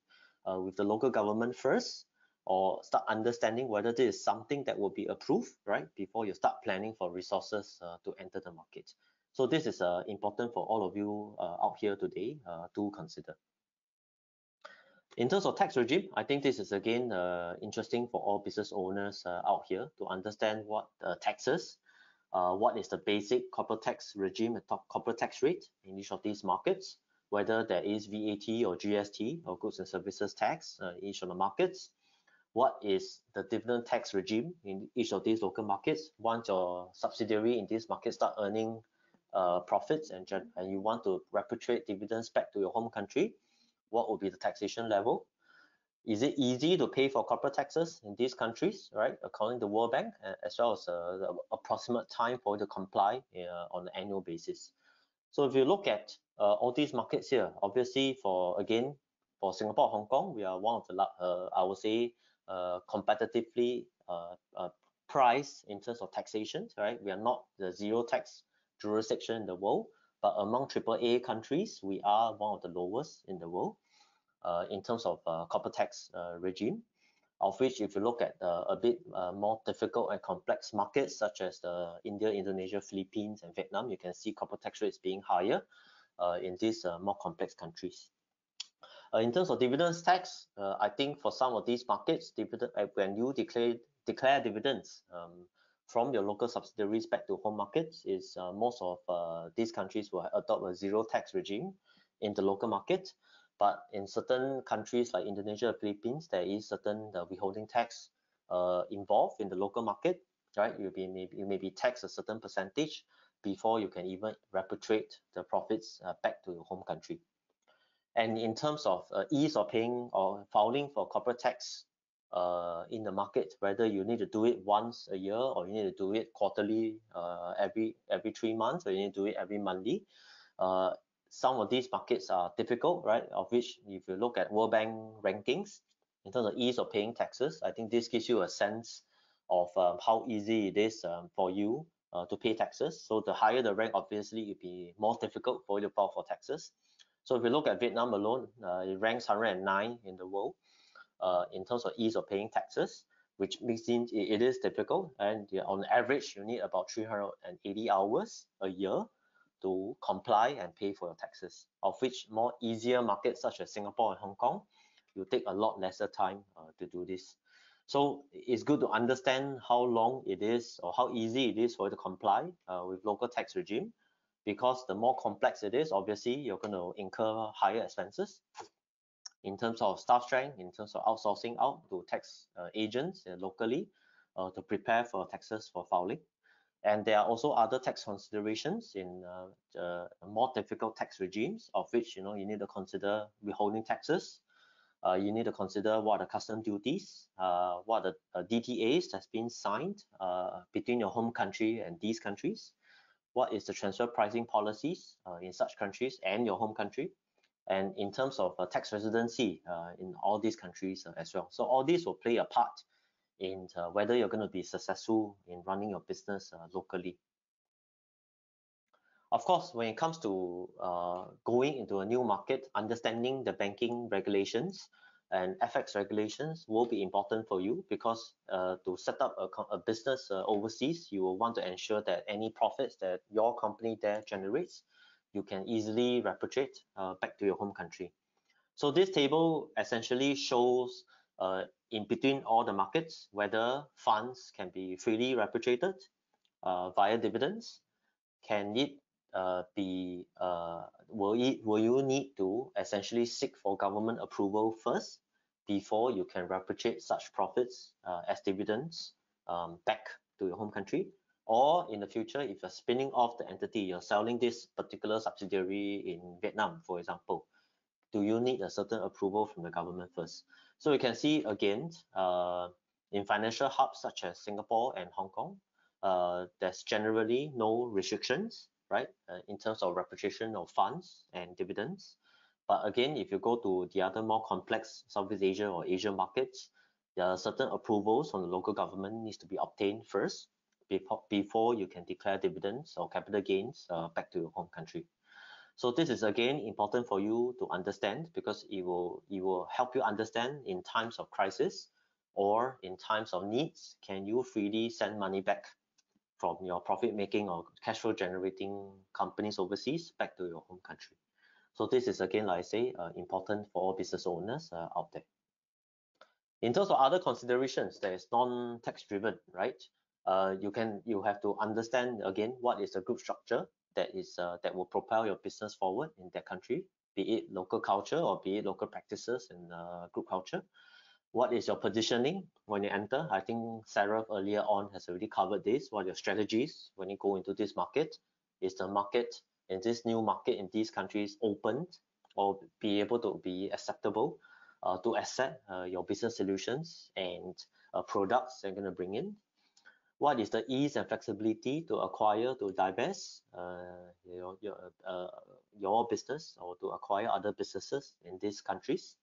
uh, with the local government first or start understanding whether this is something that will be approved, right, before you start planning for resources uh, to enter the market? So this is uh, important for all of you uh, out here today uh, to consider. In terms of tax regime, I think this is again uh, interesting for all business owners out here to understand what the taxes uh, what is the basic corporate tax regime and corporate tax rate in each of these markets, whether there is VAT or GST or goods and services tax uh, in each of the markets, what is the dividend tax regime in each of these local markets once your subsidiary in this market start earning uh, profits and, and you want to repatriate dividends back to your home country, what would be the taxation level? Is it easy to pay for corporate taxes in these countries, right? According to the World Bank, as well as uh, the approximate time for you to comply uh, on an annual basis. So if you look at uh, all these markets here, obviously for again for Singapore, Hong Kong, we are one of the uh, I would say uh, competitively uh, priced in terms of taxation, right? We are not the zero tax jurisdiction in the world, but among AAA countries, we are one of the lowest in the world. Uh, in terms of uh, corporate tax uh, regime, of which if you look at a bit more difficult and complex markets such as the India, Indonesia, Philippines, and Vietnam, you can see corporate tax rates being higher in these more complex countries. Uh, in terms of dividends tax, uh, I think for some of these markets, dividend, uh, when you declare declare dividends um, from your local subsidiaries back to home markets, is most of these countries will adopt a zero tax regime in the local market. But in certain countries like Indonesia, Philippines, there is certain the withholding tax uh, involved in the local market, right? You be maybe you may be taxed a certain percentage before you can even repatriate the profits uh, back to your home country. And in terms of uh, ease of paying or filing for corporate tax uh, in the market, whether you need to do it once a year or you need to do it quarterly uh, every every three months or you need to do it every monthly, uh, some of these markets are difficult, right? Of which, if you look at World Bank rankings in terms of ease of paying taxes, I think this gives you a sense of um, how easy it is um, for you uh, to pay taxes. So the higher the rank, obviously, it'd be more difficult for you to file for taxes. So if you look at Vietnam alone, uh, it ranks 109 in the world uh, in terms of ease of paying taxes, which means it, is difficult. And on average, you need about 380 hours a year to comply and pay for your taxes, of which more easier markets such as Singapore and Hong Kong, you take a lot lesser time uh, to do this. So it's good to understand how long it is or how easy it is for you to comply uh, with local tax regime, because the more complex it is, obviously you're going to incur higher expenses in terms of staff strength, in terms of outsourcing out to tax uh, agents uh, locally uh, to prepare for taxes for filing. And there are also other tax considerations in uh, more difficult tax regimes, of which you know you need to consider withholding taxes. Uh, you need to consider what are custom duties, uh, what are the uh, DTAs that's been signed uh, between your home country and these countries. What is the transfer pricing policies uh, in such countries and your home country? And in terms of tax residency in all these countries as well. So all these will play a part in uh, whether you're going to be successful in running your business uh, locally. Of course, when it comes to uh, going into a new market, understanding the banking regulations and FX regulations will be important for you because uh, to set up a, a business uh, overseas, you will want to ensure that any profits that your company there generates, you can easily repatriate uh, back to your home country. So this table essentially shows uh, in between all the markets whether funds can be freely repatriated uh, via dividends. Can it uh, be, uh, will, it, will you need to essentially seek for government approval first before you can repatriate such profits uh, as dividends um, back to your home country? Or in the future, if you're spinning off the entity, you're selling this particular subsidiary in Vietnam, for example, do you need a certain approval from the government first? So you can see again, uh, in financial hubs such as Singapore and Hong Kong, uh, there's generally no restrictions, right, uh, in terms of repatriation of funds and dividends. But again, if you go to the other more complex Southeast Asia or Asian markets, there are certain approvals from the local government needs to be obtained first before, before you can declare dividends or capital gains uh, back to your home country. So this is again important for you to understand because it will it will help you understand in times of crisis or in times of needs, can you freely send money back from your profit making or cash flow generating companies overseas back to your home country. So this is again, like I say, uh, important for all business owners uh, out there. In terms of other considerations, there is non-tax driven, right? uh, you can you have to understand again what is the group structure that is uh, that will propel your business forward in that country be it local culture or be it local practices and uh, group culture. What is your positioning when you enter? I think Sarath earlier on has already covered this. What are your strategies when you go into this market? Is the market in this new market in these countries opened or be able to be acceptable uh, to accept uh, your business solutions and uh, products they're going to bring in what is the ease and flexibility to acquire to divest uh, your your uh, your business or to acquire other businesses in these countries?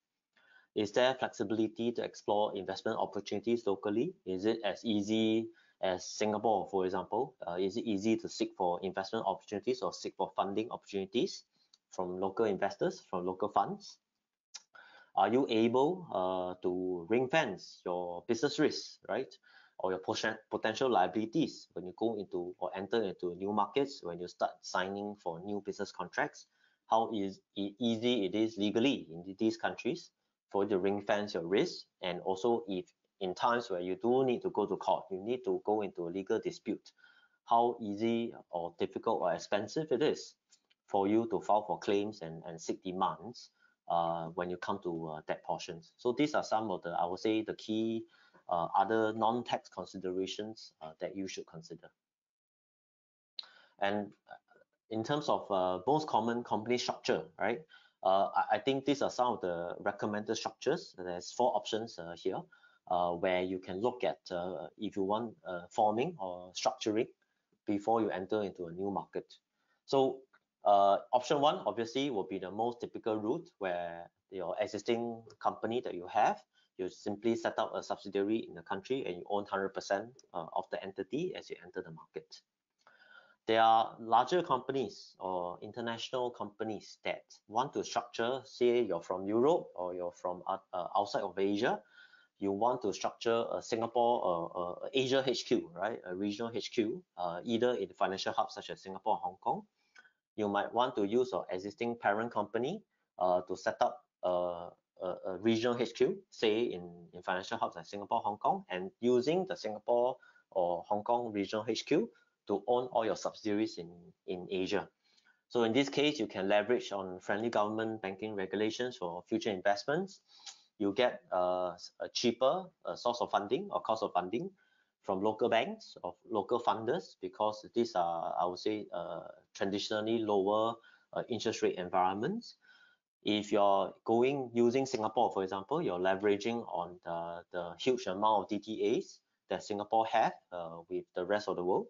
Is there flexibility to explore investment opportunities locally? Is it as easy as singapore for example? Uh, is it easy to seek for investment opportunities or seek for funding opportunities from local investors from local funds? Are you able uh, to ring fence your business risks right or your potential liabilities when you go into or enter into new markets, when you start signing for new business contracts, how is easy it is legally in these countries for you to ring fence your risk. And also if in times where you do need to go to court, you need to go into a legal dispute, how easy or difficult or expensive it is for you to file for claims and, and seek demands uh, when you come to uh, that portions. So these are some of the, I would say, the key uh, other non-tax considerations uh, that you should consider. And uh, in terms of most common company structure, right? I, I, think these are some of the recommended structures. There's four options here. Uh, where you can look at uh, if you want uh, forming or structuring before you enter into a new market. So option one obviously will be the most typical route where your existing company that you have you simply set up a subsidiary in the country and you own 100% uh, of the entity as you enter the market. There are larger companies or international companies that want to structure, say you're from Europe or you're from uh, outside of Asia, you want to structure a Singapore uh, uh, Asia HQ, right? A regional HQ, uh, either in financial hubs such as Singapore or Hong Kong. You might want to use your existing parent company uh, to set up a a, regional HQ, say in, in financial hubs like Singapore, Hong Kong, and using the Singapore or Hong Kong regional HQ to own all your subsidiaries in, in Asia. So in this case, you can leverage on friendly government banking regulations for future investments. You get uh, a cheaper uh, source of funding or cost of funding from local banks or local funders because these are, I would say, uh, traditionally lower uh, interest rate environments if you're going using Singapore, for example, you're leveraging on the, the huge amount of DTAs that Singapore have uh, with the rest of the world,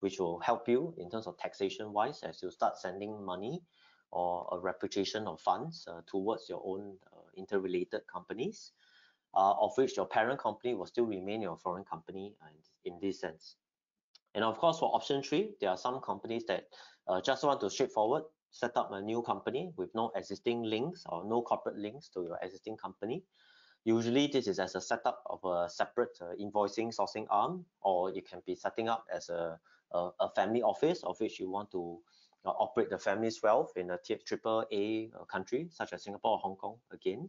which will help you in terms of taxation wise as you start sending money or a repatriation of funds uh, towards your own uh, interrelated companies, uh, of which your parent company will still remain your foreign company uh, in, in this sense. And of course, for option three, there are some companies that uh, just want to straightforward set up a new company with no existing links or no corporate links to your existing company. Usually this is as a setup of a separate uh, invoicing sourcing arm, or you can be setting up as a, a, a, family office of which you want to uh, operate the family's wealth in a triple A uh, country such as Singapore or Hong Kong again,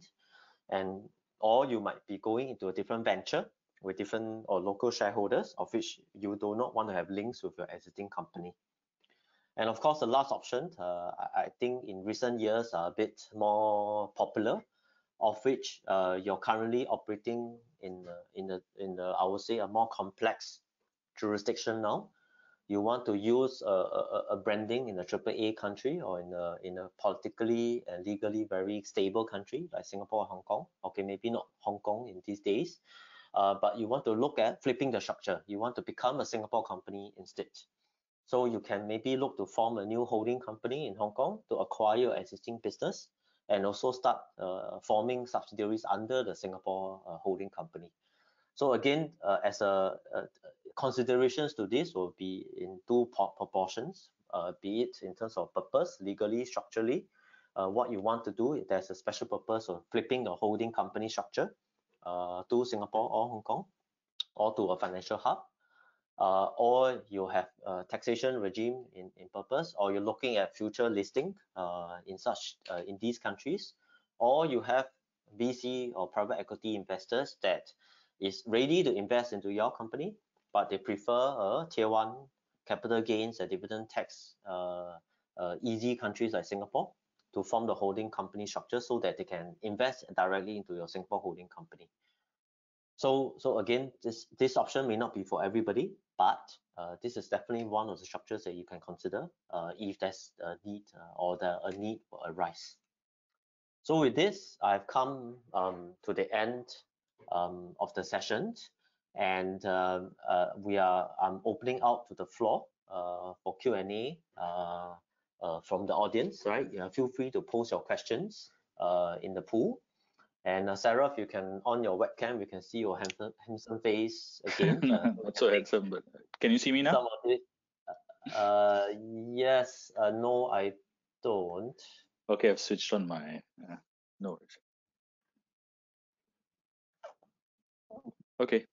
and or you might be going into a different venture with different or local shareholders of which you do not want to have links with your existing company. And of course, the last option, uh, I, think in recent years are a bit more popular, of which uh, you're currently operating in the, in the in the I would say a more complex jurisdiction now. You want to use a, a, a branding in a AAA country or in a in a politically and legally very stable country like Singapore or Hong Kong. Okay, maybe not Hong Kong in these days, uh, but you want to look at flipping the structure. You want to become a Singapore company instead. So you can maybe look to form a new holding company in Hong Kong to acquire existing business and also start uh, forming subsidiaries under the Singapore uh, holding company. So again, uh, as a, considerations to this will be in two proportions, uh, be it in terms of purpose, legally, structurally, uh, what you want to do, if there's a special purpose of flipping the holding company structure uh, to Singapore or Hong Kong or to a financial hub, uh, or you have a taxation regime in, in purpose, or you're looking at future listing uh, in such uh, in these countries, or you have VC or private equity investors that is ready to invest into your company, but they prefer a tier one capital gains and dividend tax uh, uh, easy countries like Singapore to form the holding company structure so that they can invest directly into your Singapore holding company. So, so again, this, this option may not be for everybody, but uh, this is definitely one of the structures that you can consider uh, if there's a need uh, or the, a need for a rise. So with this, I've come um, to the end um, of the session and um, uh, we are I'm opening out to the floor uh, for Q&A uh, from the audience, right? Yeah, feel free to post your questions in the pool and uh, Sarath, if you can on your webcam, we can see your handsome, handsome face again. Uh, Not so handsome, but can you see me now? It. Uh, yes. Uh, no, I don't. Okay, I've switched on my. Uh, no. Okay.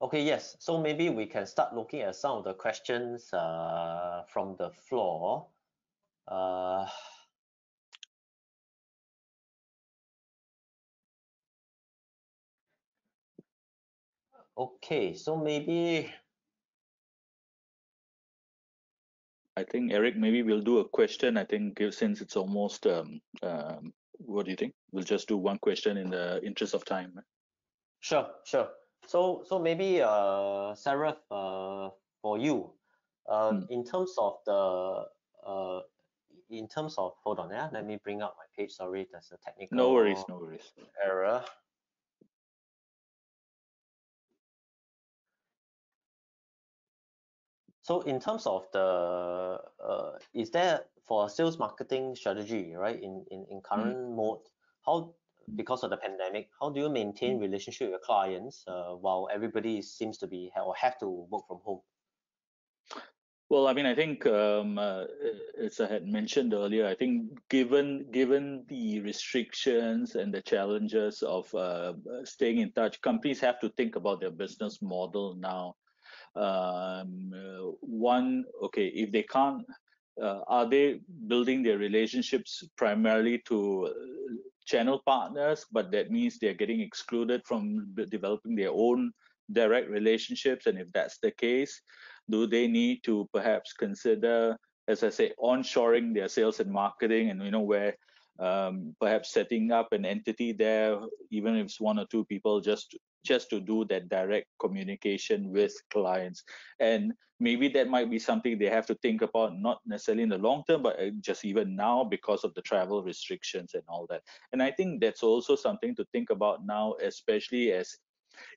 Okay, yes. So maybe we can start looking at some of the questions uh, from the floor. Uh, Okay, so maybe I think Eric, maybe we'll do a question. I think since it's almost um, um, what do you think? We'll just do one question in the interest of time. Sure, sure. So so maybe uh Sarath uh for you, uh, in terms of the uh in terms of hold on yeah, let me bring up my page. Sorry, there's a technical no worries, no worries. error. So in terms of the, uh, is there for sales marketing strategy, right? In in, in current mm. mode, how because of the pandemic, how do you maintain relationship with clients uh, while everybody seems to be or have to work from home? Well, I mean, I think um, uh, as I had mentioned earlier, I think given given the restrictions and the challenges of uh, staying in touch, companies have to think about their business model now um, uh, one okay if they can't uh, are they building their relationships primarily to uh, channel partners but that means they're getting excluded from developing their own direct relationships? And if that's the case do they need to perhaps consider as i say onshoring their sales and marketing? And you know where um, perhaps setting up an entity there even if it's one or two people just just to do that direct communication with clients. And maybe that might be something they have to think about, not necessarily in the long term, but uh, just even now because of the travel restrictions and all that. And I think that's also something to think about now, especially as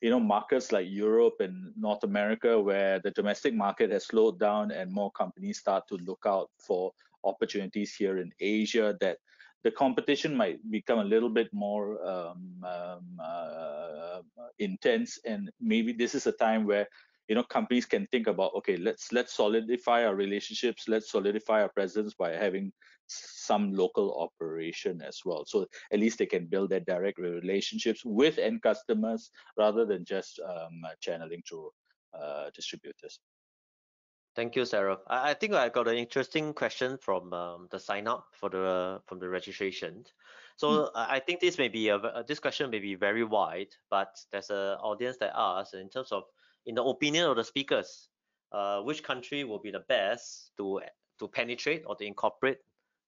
you know markets like Europe and North America, where the domestic market has slowed down and more companies start to look out for opportunities here in Asia that the competition might become a little bit more um, um, uh, intense, and maybe this is a time where you know companies can think about okay, let's let's solidify our relationships, let's solidify our presence by having some local operation as well. So at least they can build their direct relationships with end customers rather than just um, channeling through uh, distributors. Thank you, Sarath. I, I think I got an interesting question from um, the sign up for the from the registration. So mm. I think this may be a this question may be very wide, but there's an audience that asks in terms of in the opinion of the speakers, uh, which country will be the best to to penetrate or to incorporate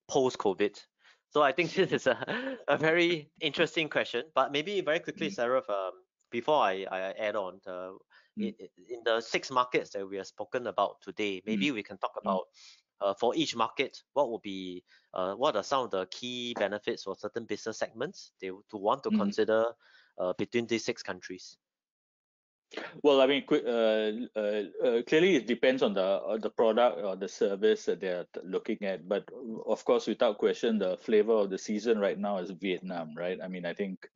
post COVID? So I think this is a, a very interesting question. But maybe very quickly, mm. Sarath, um, before I, I add on, uh, mm. in the six markets that we have spoken about today, maybe mm. we can talk mm. about uh, for each market, what will be, uh, what are some of the key benefits for certain business segments they to want to mm. consider uh, between these six countries? Well, I mean, uh, uh, uh, clearly it depends on the uh, the product or the service that they're looking at. But of course, without question, the flavor of the season right now is Vietnam, right? I mean, I think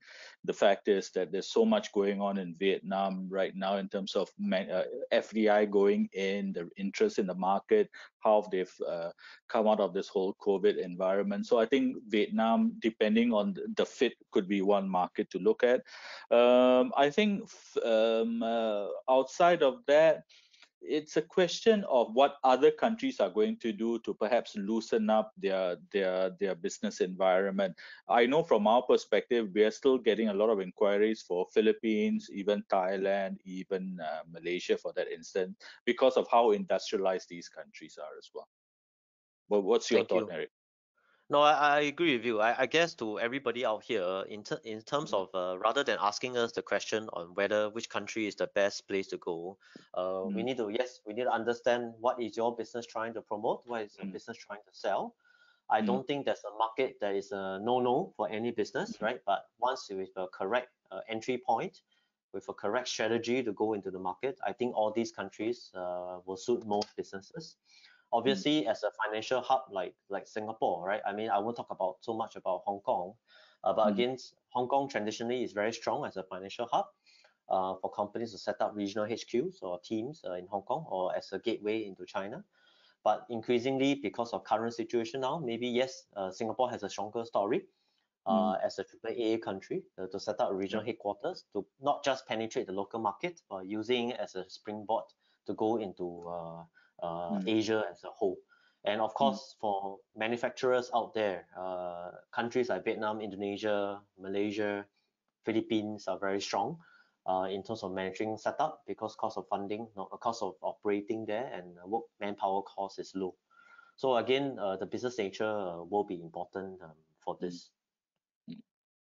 the fact is that there's so much going on in Vietnam right now in terms of uh, FDI going in, the interest in the market, how they've uh, come out of this whole COVID environment. So I think Vietnam, depending on the fit, could be one market to look at. Um, I think um, uh, outside of that, it's a question of what other countries are going to do to perhaps loosen up their their their business environment. I know from our perspective, we are still getting a lot of inquiries for Philippines, even Thailand, even uh, Malaysia for that instance, because of how industrialized these countries are as well. But what's your Thank thought, you. Eric? No, I, I agree with you. I, I guess to everybody out here, in ter in terms mm. of uh, rather than asking us the question on whether which country is the best place to go, uh, we mm. need to yes, we need to understand what is your business trying to promote, what is your mm. business trying to sell. I mm. don't think there's a market that is a no-no for any business, right? But once you with a correct uh, entry point, with a correct strategy to go into the market, I think all these countries uh, will suit most businesses. Obviously mm. as a financial hub like like singapore right i mean i won't talk about so much about hong kong uh, but mm. again hong kong traditionally is very strong as a financial hub uh, for companies to set up regional hqs or teams uh, in hong kong or as a gateway into china but increasingly because of current situation now maybe yes uh, singapore has a stronger story uh, mm. as a AAA country uh, to set up a regional headquarters to not just penetrate the local market, but using it as a springboard to go into uh, uh, mm. Asia as a whole. And of mm. course, mm. for manufacturers out there, uh, countries like Vietnam, Indonesia, Malaysia, Philippines are very strong uh, in terms of managing setup because cost of funding, not the cost of operating there, and work manpower cost is low. So again, uh, the business nature uh, will be important um, for mm. this. Mm.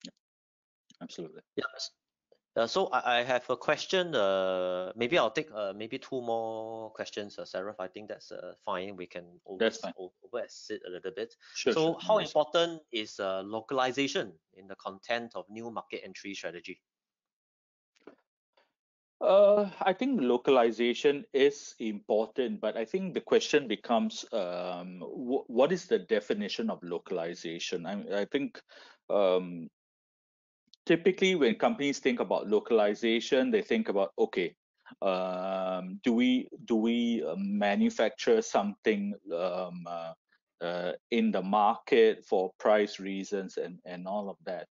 Yeah. Absolutely. Yeah. Uh, so I, I have a question. Uh, maybe I'll take uh, maybe two more questions, uh, Sarath. I think that's uh, fine. We can over, over sit a little bit. Sure, so sure. how yes. important is uh, localization in the content of new market entry strategy? Uh, I think localization is important, but I think the question becomes um, what is the definition of localization? I, I think um, typically when companies think about localization, they think about okay, um, do we do we uh, manufacture something um, uh, uh, in the market for price reasons and and all of that?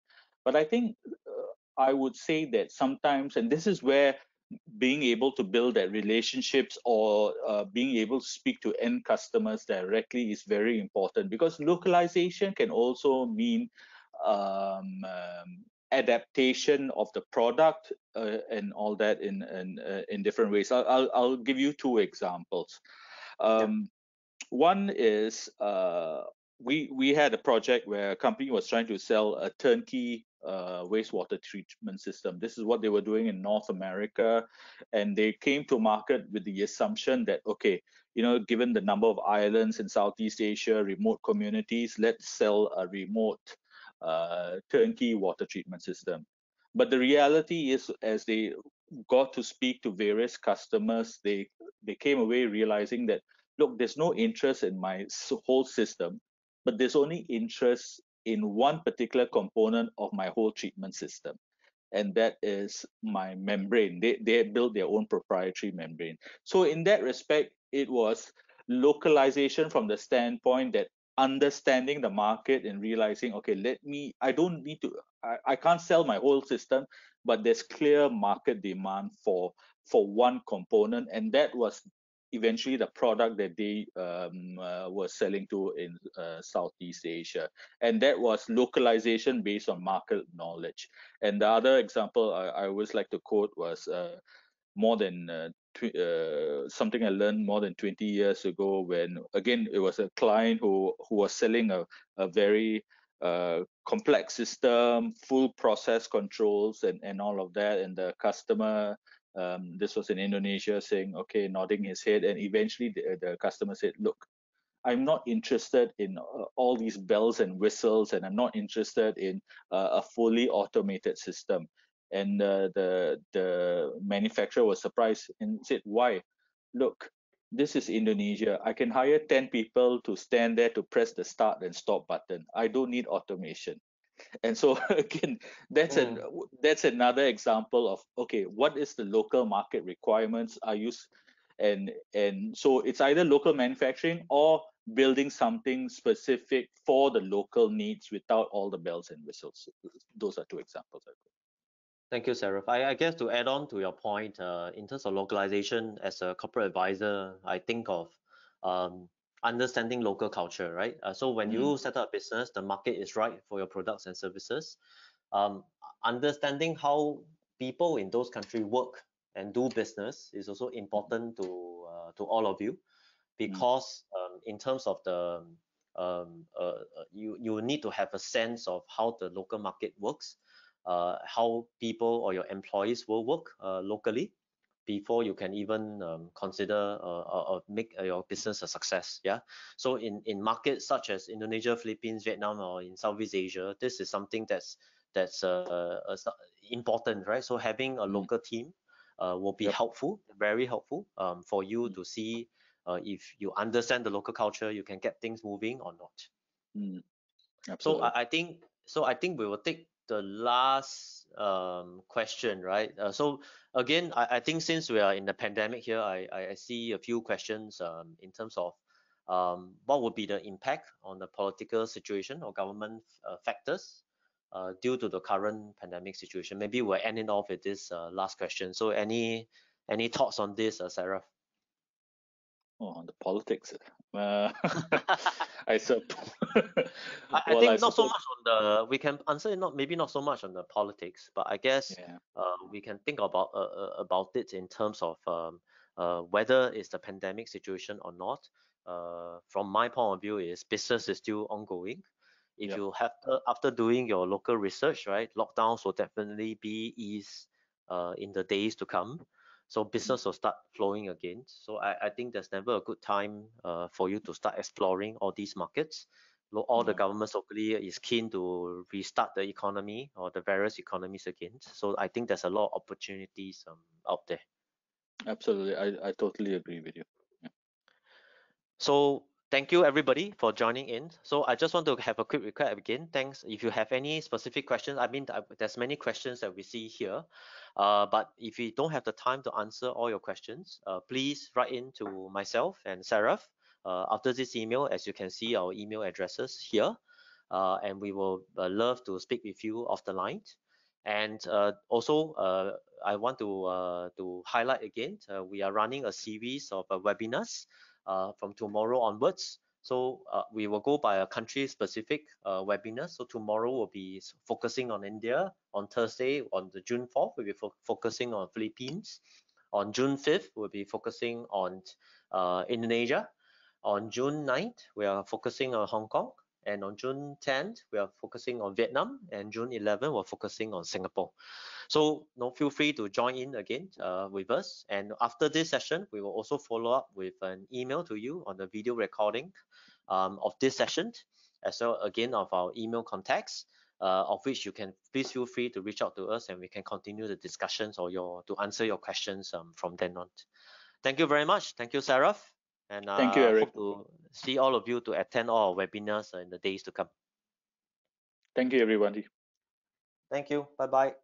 But I think uh, I would say that sometimes, and this is where being able to build that relationships or uh, being able to speak to end customers directly is very important because localization can also mean um, um, adaptation of the product uh, and all that in in, uh, in different ways. I'll, I'll, I'll give you two examples. Um, yeah. One is uh, we we had a project where a company was trying to sell a turnkey uh, wastewater treatment system. This is what they were doing in North America, and they came to market with the assumption that okay, you know, given the number of islands in Southeast Asia, remote communities, let's sell a remote uh, turnkey water treatment system. But the reality is, as they got to speak to various customers, they they came away realizing that look, there's no interest in my whole system, but there's only interest in one particular component of my whole treatment system. And that is my membrane. They they built their own proprietary membrane. So in that respect it was localization from the standpoint that understanding the market and realizing okay let me i don't need to I, I can't sell my whole system but there's clear market demand for for one component and that was eventually the product that they um, uh, were selling to in uh, Southeast Asia. And that was localization based on market knowledge. And the other example I, I always like to quote was uh, more than uh, something I learned more than 20 years ago when, again, it was a client who, who was selling a, a very uh, complex system, full process controls and, and all of that. And the customer um, this was in Indonesia saying, okay, nodding his head. And eventually the, the customer said, look, I'm not interested in uh, all these bells and whistles, and I'm not interested in uh, a fully automated system. And uh, the the manufacturer was surprised and said, "Why? Look, this is Indonesia. I can hire 10 people to stand there to press the start and stop button. I don't need automation and so again that's mm. an that's another example of okay what is the local market requirements are you and and so it's either local manufacturing or building something specific for the local needs without all the bells and whistles those are two examples Thank you, Sarath. I, I, guess to add on to your point, uh, in terms of localization, as a corporate advisor, I think of um, understanding local culture, right? Uh, so when mm. you set up a business, the market is right for your products and services. Um, understanding how people in those countries work and do business is also important to uh, to all of you, because mm. um, in terms of the um, uh, uh, you you need to have a sense of how the local market works, how people or your employees will work uh, locally, before you can even um, consider uh, or make uh, your business a success. Yeah. So in in markets such as Indonesia, Philippines, Vietnam, or in Southeast Asia, this is something that's that's uh, uh, important, right? So having a mm. local team uh, will be yep. helpful, very helpful um, for you mm. to see uh, if you understand the local culture, you can get things moving or not. Mm. So I, I think so. I think we will take the last um, question, right? Uh, so again, I, I, think since we are in the pandemic here, I, I see a few questions um, in terms of um, what would be the impact on the political situation or government uh, factors uh, due to the current pandemic situation. Maybe we're ending off with this uh, last question. So any any thoughts on this, uh, Sarath? Oh, on the politics. Uh, I suppose. I, I think I not so much on the. We can answer not maybe not so much on the politics, but I guess yeah. uh, we can think about uh, uh, about it in terms of um, uh, whether it's the pandemic situation or not. Uh, from my point of view, is business is still ongoing. If you have to, after doing your local research, right, lockdowns will definitely be eased uh, in the days to come so business will start flowing again. So I, I think there's never a good time uh, for you to start exploring all these markets. All the mm-hmm. governments locally is keen to restart the economy or the various economies again. So I think there's a lot of opportunities um, out there. Absolutely, I, I totally agree with you. Yeah. So thank you everybody for joining in. So I just want to have a quick recap again. Thanks. If you have any specific questions, I mean, there's many questions that we see here, uh, but if you don't have the time to answer all your questions, uh, please write in to myself and Sarath uh, after this email, as you can see our email addresses here, uh, and we will uh, love to speak with you off the line. And also, I want to to highlight again, we are running a series of webinars from tomorrow onwards. So uh, we will go by a country-specific uh, webinar. So tomorrow will be focusing on India. On Thursday, on the June 4th, we'll be fo focusing on Philippines. On June 5th, we'll be focusing on uh, Indonesia. On June 9th, we are focusing on Hong Kong. And on June 10th, we are focusing on Vietnam. And June 11th, we're focusing on Singapore. So no, feel free to join in again uh, with us. And after this session, we will also follow up with an email to you on the video recording um, of this session, as well again of our email contacts, uh, of which you can please feel free to reach out to us and we can continue the discussions or your to answer your questions um, from then on. Thank you very much. Thank you, Sarath. And uh, Thank you, Eric. hope to see all of you to attend all our webinars in the days to come. Thank you, everybody. Thank you. Bye-bye.